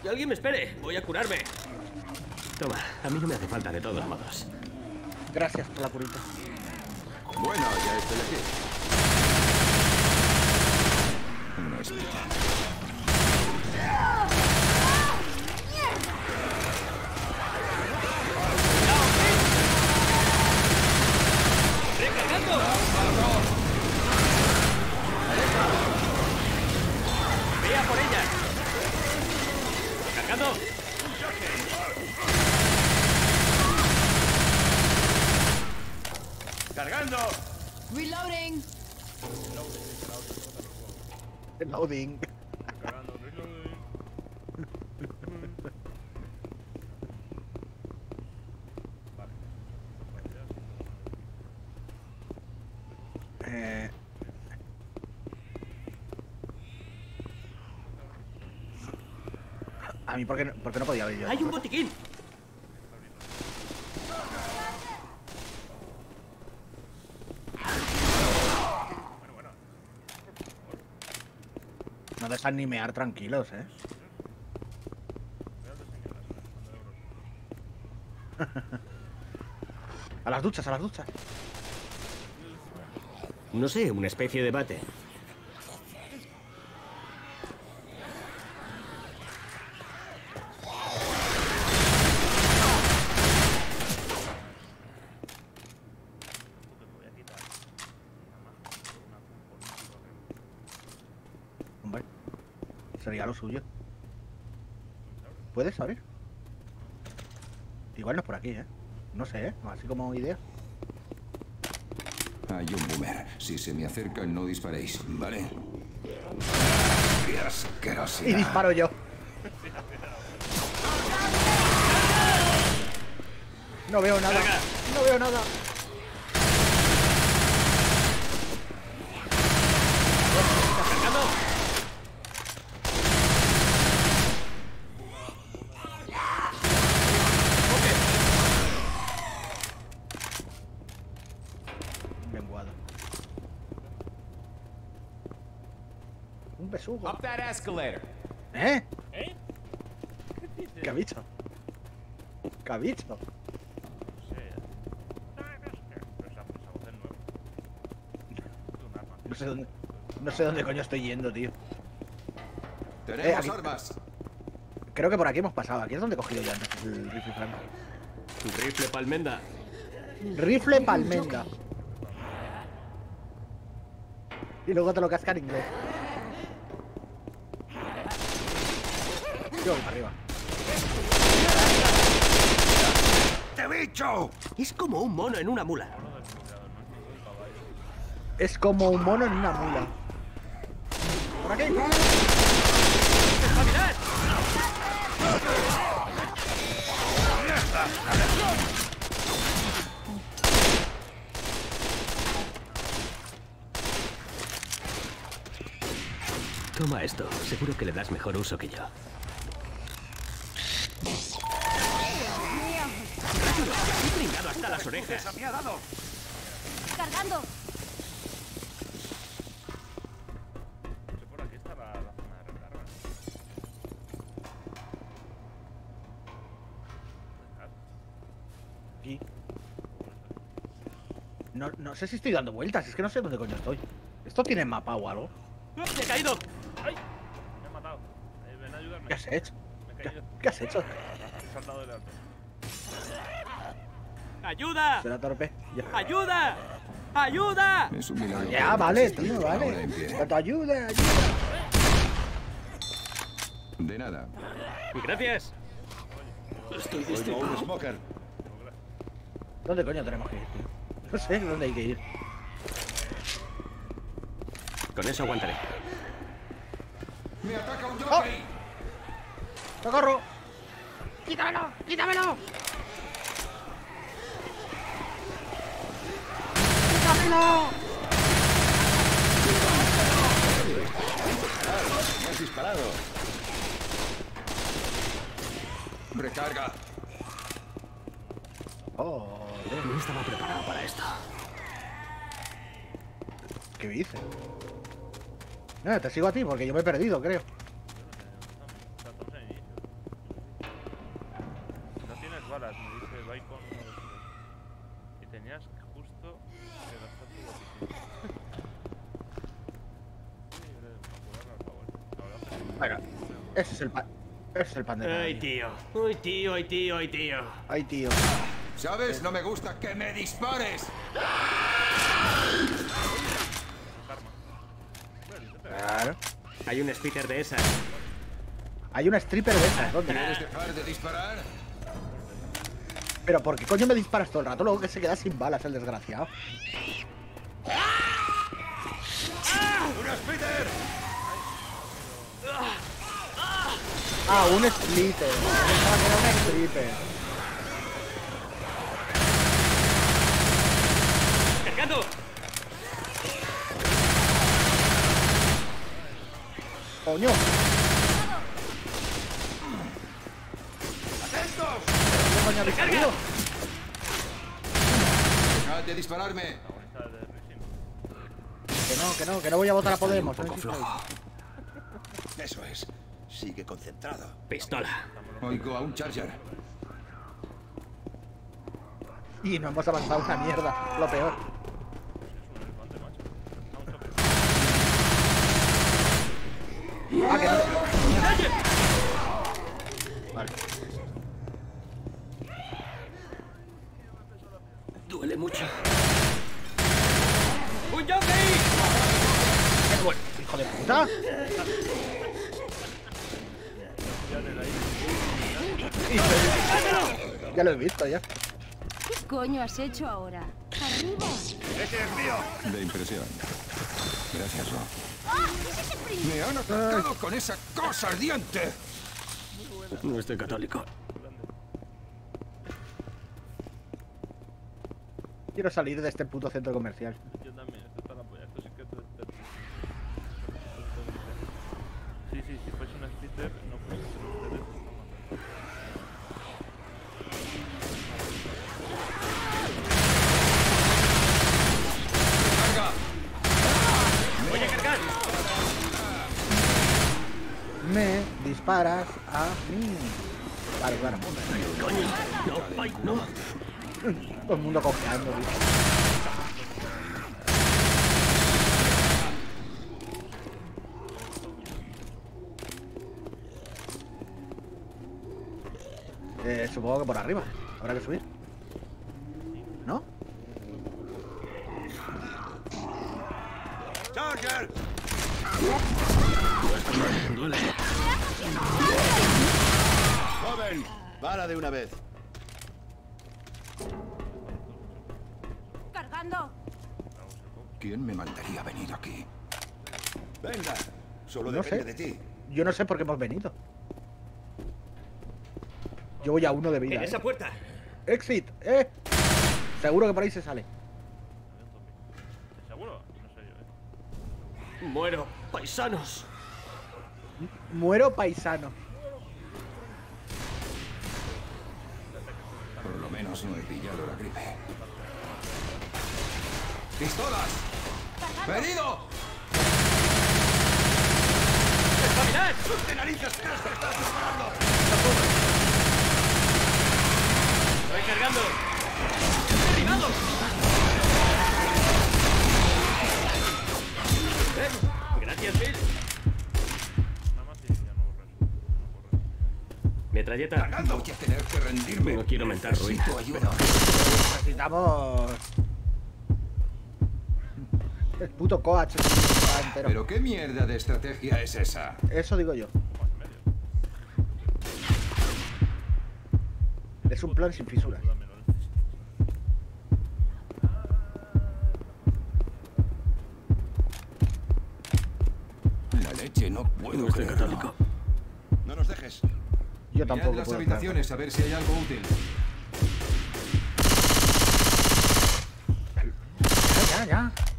Que alguien me espere. Voy a curarme. Toma, a mí no me hace falta de todos modos. Gracias por la curita. Bueno, ya estoy aquí. Una espina. Vea por ella. Cargando. ¡Cargando! Reloading. Loading. Eh, A mí, ¿por qué, no, por qué no podía ver yo? Hay un botiquín. No desanimear tranquilos, ¿eh? a las duchas, a las duchas. No sé, una especie de bate. Hombre, sería lo suyo. ¿Puedes saber? Igual no es por aquí, ¿eh? No sé, ¿eh? Así como idea. Hay un boomer. Si se me acercan, no disparéis, ¿vale? ¡Qué asquerosidad! Y disparo yo. No veo nada. No veo nada. Cargando. Menguado. Un besugo. Up that escalator. ¿Eh? ¿Eh? ¿Qué ha dicho? ¿Qué ha dicho? No sé dónde. No sé dónde coño estoy yendo, tío. ¡Tenemos Eh, aquí- armas! Creo que por aquí hemos pasado. Aquí es donde he cogido ya antes el rifle franco. Rifle palmenda. Rifle palmenda. Y luego te lo casca en inglés. Yo voy para arriba. ¡Te bicho! Es como un mono en una mula. Es como un mono en una mula. Por aquí. Toma esto. Seguro que le das mejor uso que yo. Las orejas. ¡Me ha dado! Cargando. Por aquí está la, la zona de recarga. Aquí. No, no sé si estoy dando vueltas, es que no sé dónde coño estoy. ¿Esto tiene mapa o algo? ¡Me he caído! ¡Ay! Me ha matado. Eh, ven a ayudarme. ¿Qué has hecho? Me he ¿Qué, caído. qué has hecho? He saltado del alto. ¡Ayuda! Será torpe. Ya, ¡Ayuda! ¡Ayuda! Es un milagro. Ya, vale, tío, vale. te ayude, ayuda. De nada. Gracias. Estoy Oigo un smoker. ¿Dónde coño tenemos que ir, tío? No sé dónde hay que ir. Con eso aguantaré. ¡Me ataca un ¡Oh! ¡Socorro! ¡Quítamelo! ¡Quítamelo! Me has disparado. Recarga. Oh, No estaba preparado para esto. ¿qué dices? No, te sigo a ti porque yo me he perdido, creo. Estamos en inicio. No tienes balas, me dice Baicon uno de esos. Y tenías justo que gastar tu botiquín. Sí, eres popular, al favor. La verdad es que- Venga, ese es el pan. Ese es el pan de cada Ay, tío. Ay, tío, ay, tío, ay, tío. Ay, tío. ¿Sabes? No me gusta que me dispares. Claro. Hay un spitter de esas. Hay una stripper de esas, ¿dónde? ¿Quieres dejar de disparar? Pero ¿por qué coño me disparas todo el rato? Luego que se queda sin balas el desgraciado. ¡Un splitter! Ah, un splitter. Que era una stripper. ¡Cargando! Coño. ¡Atentos! ¿Qué coño? Dejad de dispararme. Que no, que no, que no voy a votar a Podemos. Un poco flojo. Eso es. Sigue concentrado. Pistola. Oigo a un charger. Y no hemos avanzado una mierda, lo peor. Ah, que no. Vale. Duele mucho. ¡Un bueno, hijo de puta. Ya lo he visto ya. ¿Qué coño has hecho ahora? ¡Arriba! ¡Ese es mío! De impresión. Gracias, Ro. ¡Ah! ¡Ese es el príncipe! ¡Me han atacado con esa cosa ardiente! No estoy católico. Quiero salir de este puto centro comercial. Yo también, esto está la polla. Esto sí que te. te- te- Sí, sí, si fuese un splitter, no fuese un ustedes. ¡Voy a cargar! Me disparas a mí. Claro, claro. Coño. No, ay, no. Todo el mundo cojeando, tío. Eh, supongo que por arriba. Habrá que subir. Yo no sé por qué hemos venido. Yo voy a uno de vida. ¡En ¿eh? esa puerta! ¡Exit! ¡Eh! Seguro que por ahí se sale. ¿Seguro? No sé yo, eh. Muero, paisanos. Muero paisano. Por lo menos no he pillado la gripe. ¡Pistolas! ¡Herido! ¡Espabilad! ¡De narices! ¿Qué es que estás disparando? ¡Estoy cargando! ¡Derribados! Eh, Gracias, Bill. Metralleta. Voy a tener que rendirme. No quiero ruido. Necesito ayuda. Necesitamos. El puto coach entero. ¿Pero qué mierda de estrategia es esa? Eso digo yo. Es un plan sin fisuras. La leche, no puedo creerlo. No nos dejes. Yo Mirad tampoco las puedo habitaciones a ver si hay algo útil. Ya, ya, Dándole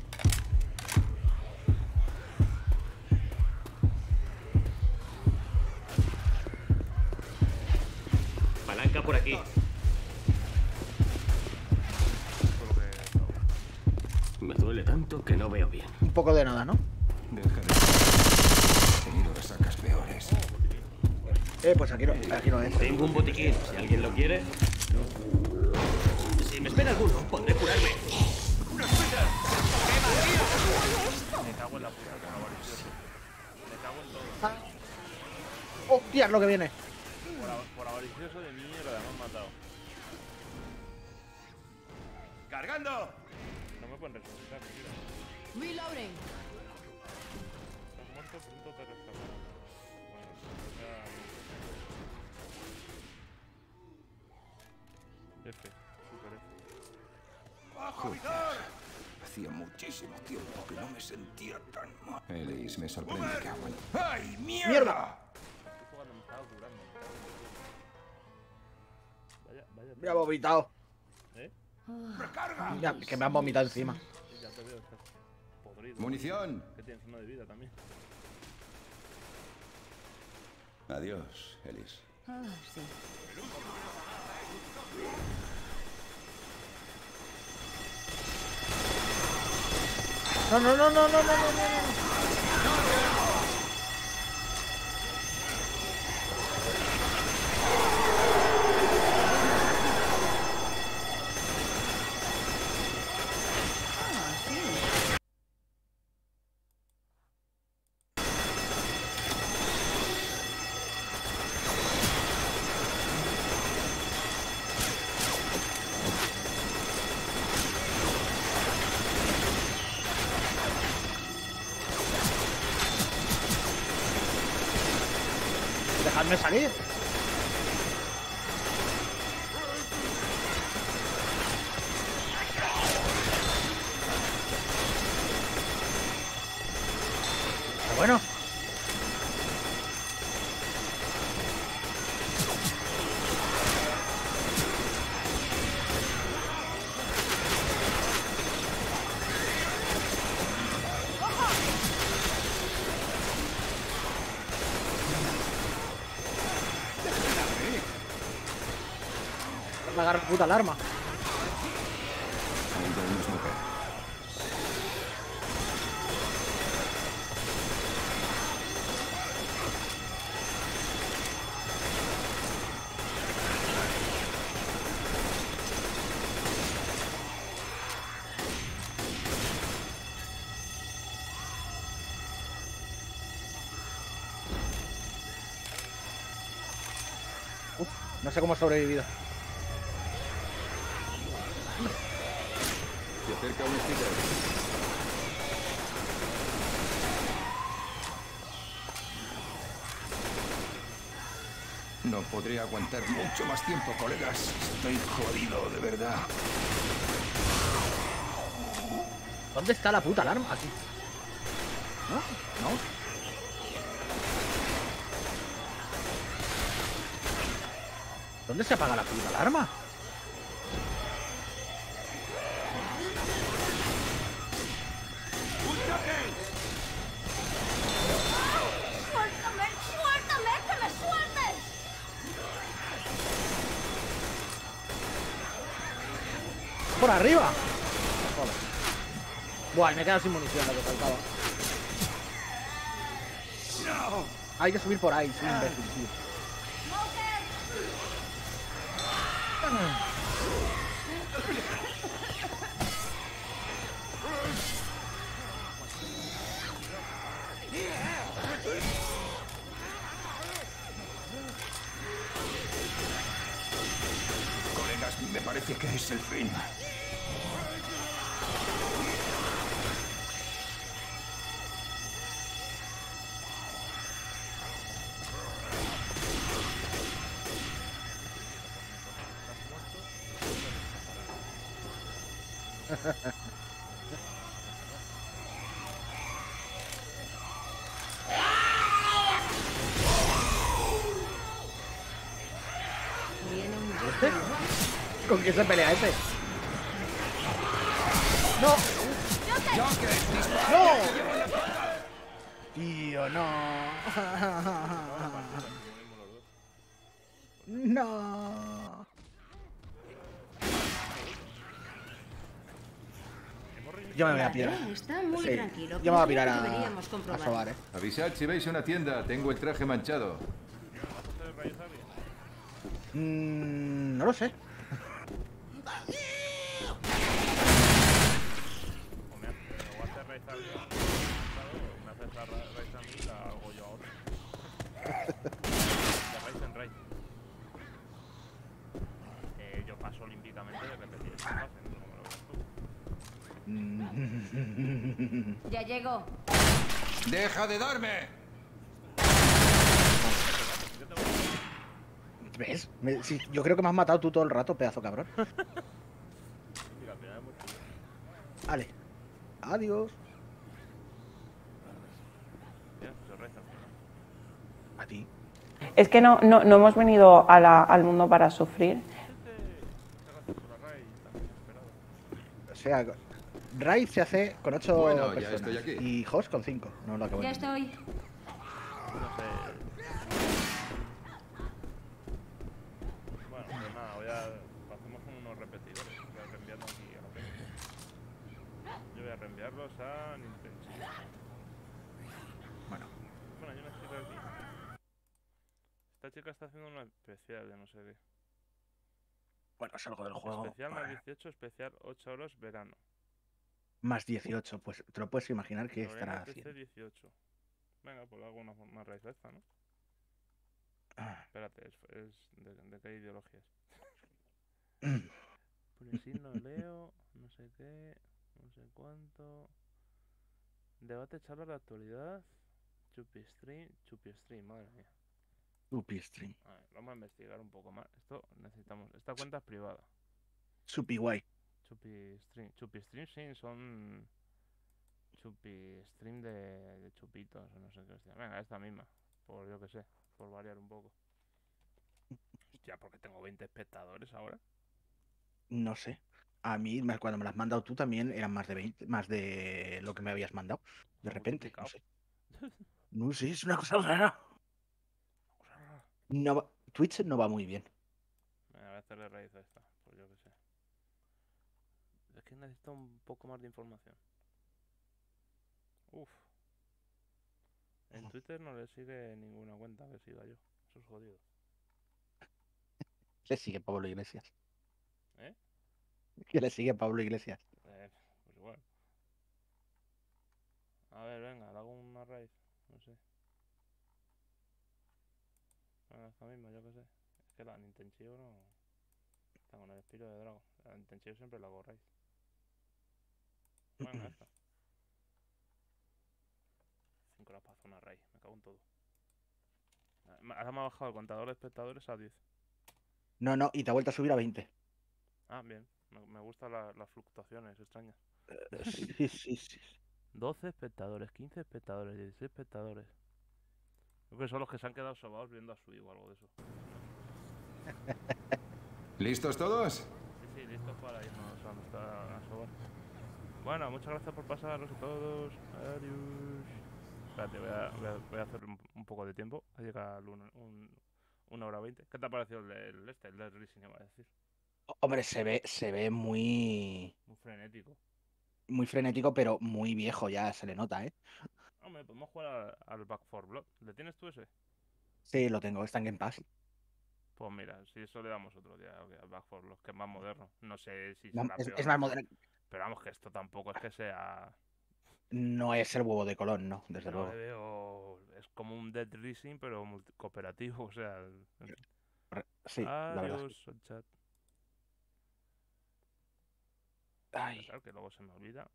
poco de nada, ¿no? Resacas peores. Eh, pues aquí no, aquí no es. Tengo un botiquín, si alguien lo quiere. ¡Ay, mierda! Me ha vomitado. ¿Eh? ¡Recarga! Que me han vomitado encima. ¡Munición! Que tiene de vida también. Adiós, Elis. Ah, no, no, no, no, no, no, no, no. Dejadme salir. alarma. No sé cómo ha sobrevivido. Aguantar mucho más tiempo, colegas. Estoy jodido, de verdad. ¿Dónde está la puta alarma? Aquí. ¿No? ¿No? ¿Dónde se apaga la puta alarma? Me he quedado sin munición lo que faltaba. Hay que subir por ahí, soy imbécil, tío. ¿Con quién se pelea ese? ¡No! ¡No! Tío, no. Yo me voy a pirar. Está muy Sí, tranquilo. yo me voy a pirar a, a eh. Avisad si veis una tienda, tengo el traje manchado. Mm, no lo sé. O me hace, o hace raíz a alguien, o me haces la ra- raíz a mí y la hago yo a otro. De raíz en raíz. Eh, yo paso olímpicamente de repetir esta fase, no sé cómo lo ves tú. Mm. Ya llegó. ¡Deja de darme! ¿Ves? Me- sí, yo creo que me has matado tú todo el rato, pedazo cabrón. Vale. Adiós. A ti. Es que no, no, no hemos venido a la- al mundo para sufrir. O sea, Raid se hace con 8 Bueno, ya personas. estoy aquí. Y Host con 5. No lo acabo Ya estoy. No sé. Bueno, pues nada, voy a. Hacemos con unos repetidores. Voy a reenviarlos aquí a la peña. Yo voy a reenviarlos a Nintendo. Bueno. Bueno, hay una chica aquí. Esta chica está haciendo una especial de no sé qué. Bueno, salgo del juego. Especial más 18, especial 8 horas verano. Más 18. Pues te lo puedes imaginar que Lorena estará haciendo. 18. Venga, pues hago una, una raíz de esta, ¿no? Ah. Espérate, es, es de, de qué ideología es. Pone sí, no leo, no sé qué, no sé cuánto. Debate, charla de actualidad. Chupi stream, chupi stream, madre mía. Supi Stream. A ver, vamos a investigar un poco más. Esto necesitamos. Esta cuenta es privada. Supi guay. Chupi stream. Chupi stream, sí, son. Chupi stream de, de chupitos o no sé qué hostia. Venga, esta misma. Por yo que sé. Por variar un poco. Hostia, porque tengo 20 espectadores ahora. No sé. A mí, cuando me las has mandado tú también eran más de 20, más de lo que me habías mandado. De repente, no sé. No sé, es una cosa rara. No Twitch no va muy bien. Voy a hacerle raíz a esta. Pues yo que sé. Es que necesito un poco más de información. Uf. En Twitter no le sigue ninguna cuenta que siga yo. Eso es jodido. Le sigue Pablo Iglesias. ¿Eh? Que le sigue Pablo Iglesias. Eh, pues igual. A ver, venga, le hago una raíz. No sé. Venga, esta misma, yo qué sé. Es que la Nintendo no. Está con el espíritu de Dragon. La Nintendo siempre la hago raíz. Venga, esta. 5 horas para hacer una raíz. Me cago en todo. Ah, Ahora me ha bajado el contador de espectadores a 10. No, no, y te ha vuelto a subir a 20. Ah, bien. Me, me gustan la- las fluctuaciones extrañas. Sí, sí, sí. 12 espectadores, 15 espectadores, 16 espectadores. Creo que son los que se han quedado sobados viendo a Sui o algo de eso. ¿Listos todos? Sí, sí, listos para irnos a nuestra. Bueno, muchas gracias por pasaros a todos. Adiós. Espérate, voy a, voy a, voy a hacer un, un poco de tiempo. Ha llegado el un, un- una hora veinte. ¿Qué te ha parecido el del este, el del Racing, iba a decir? Hombre, se ve, se ve muy, Muy frenético. muy frenético, pero muy viejo ya, se le nota, ¿eh? Hombre, podemos jugar al, al Back 4 Blood. ¿Le tienes tú ese? Sí, lo tengo, está en Game Pass. Pues mira, si eso le damos otro día ok, al Back 4 Blood, que es más moderno. No sé si No, es- más moderno. Pero vamos, que esto tampoco es que sea... No es el huevo de Colón, no, desde No luego. veo... Es como un Dead Rising, pero cooperativo, o sea... Sí, la verdad. Adiós, chat. Ay. Que luego se me olvida.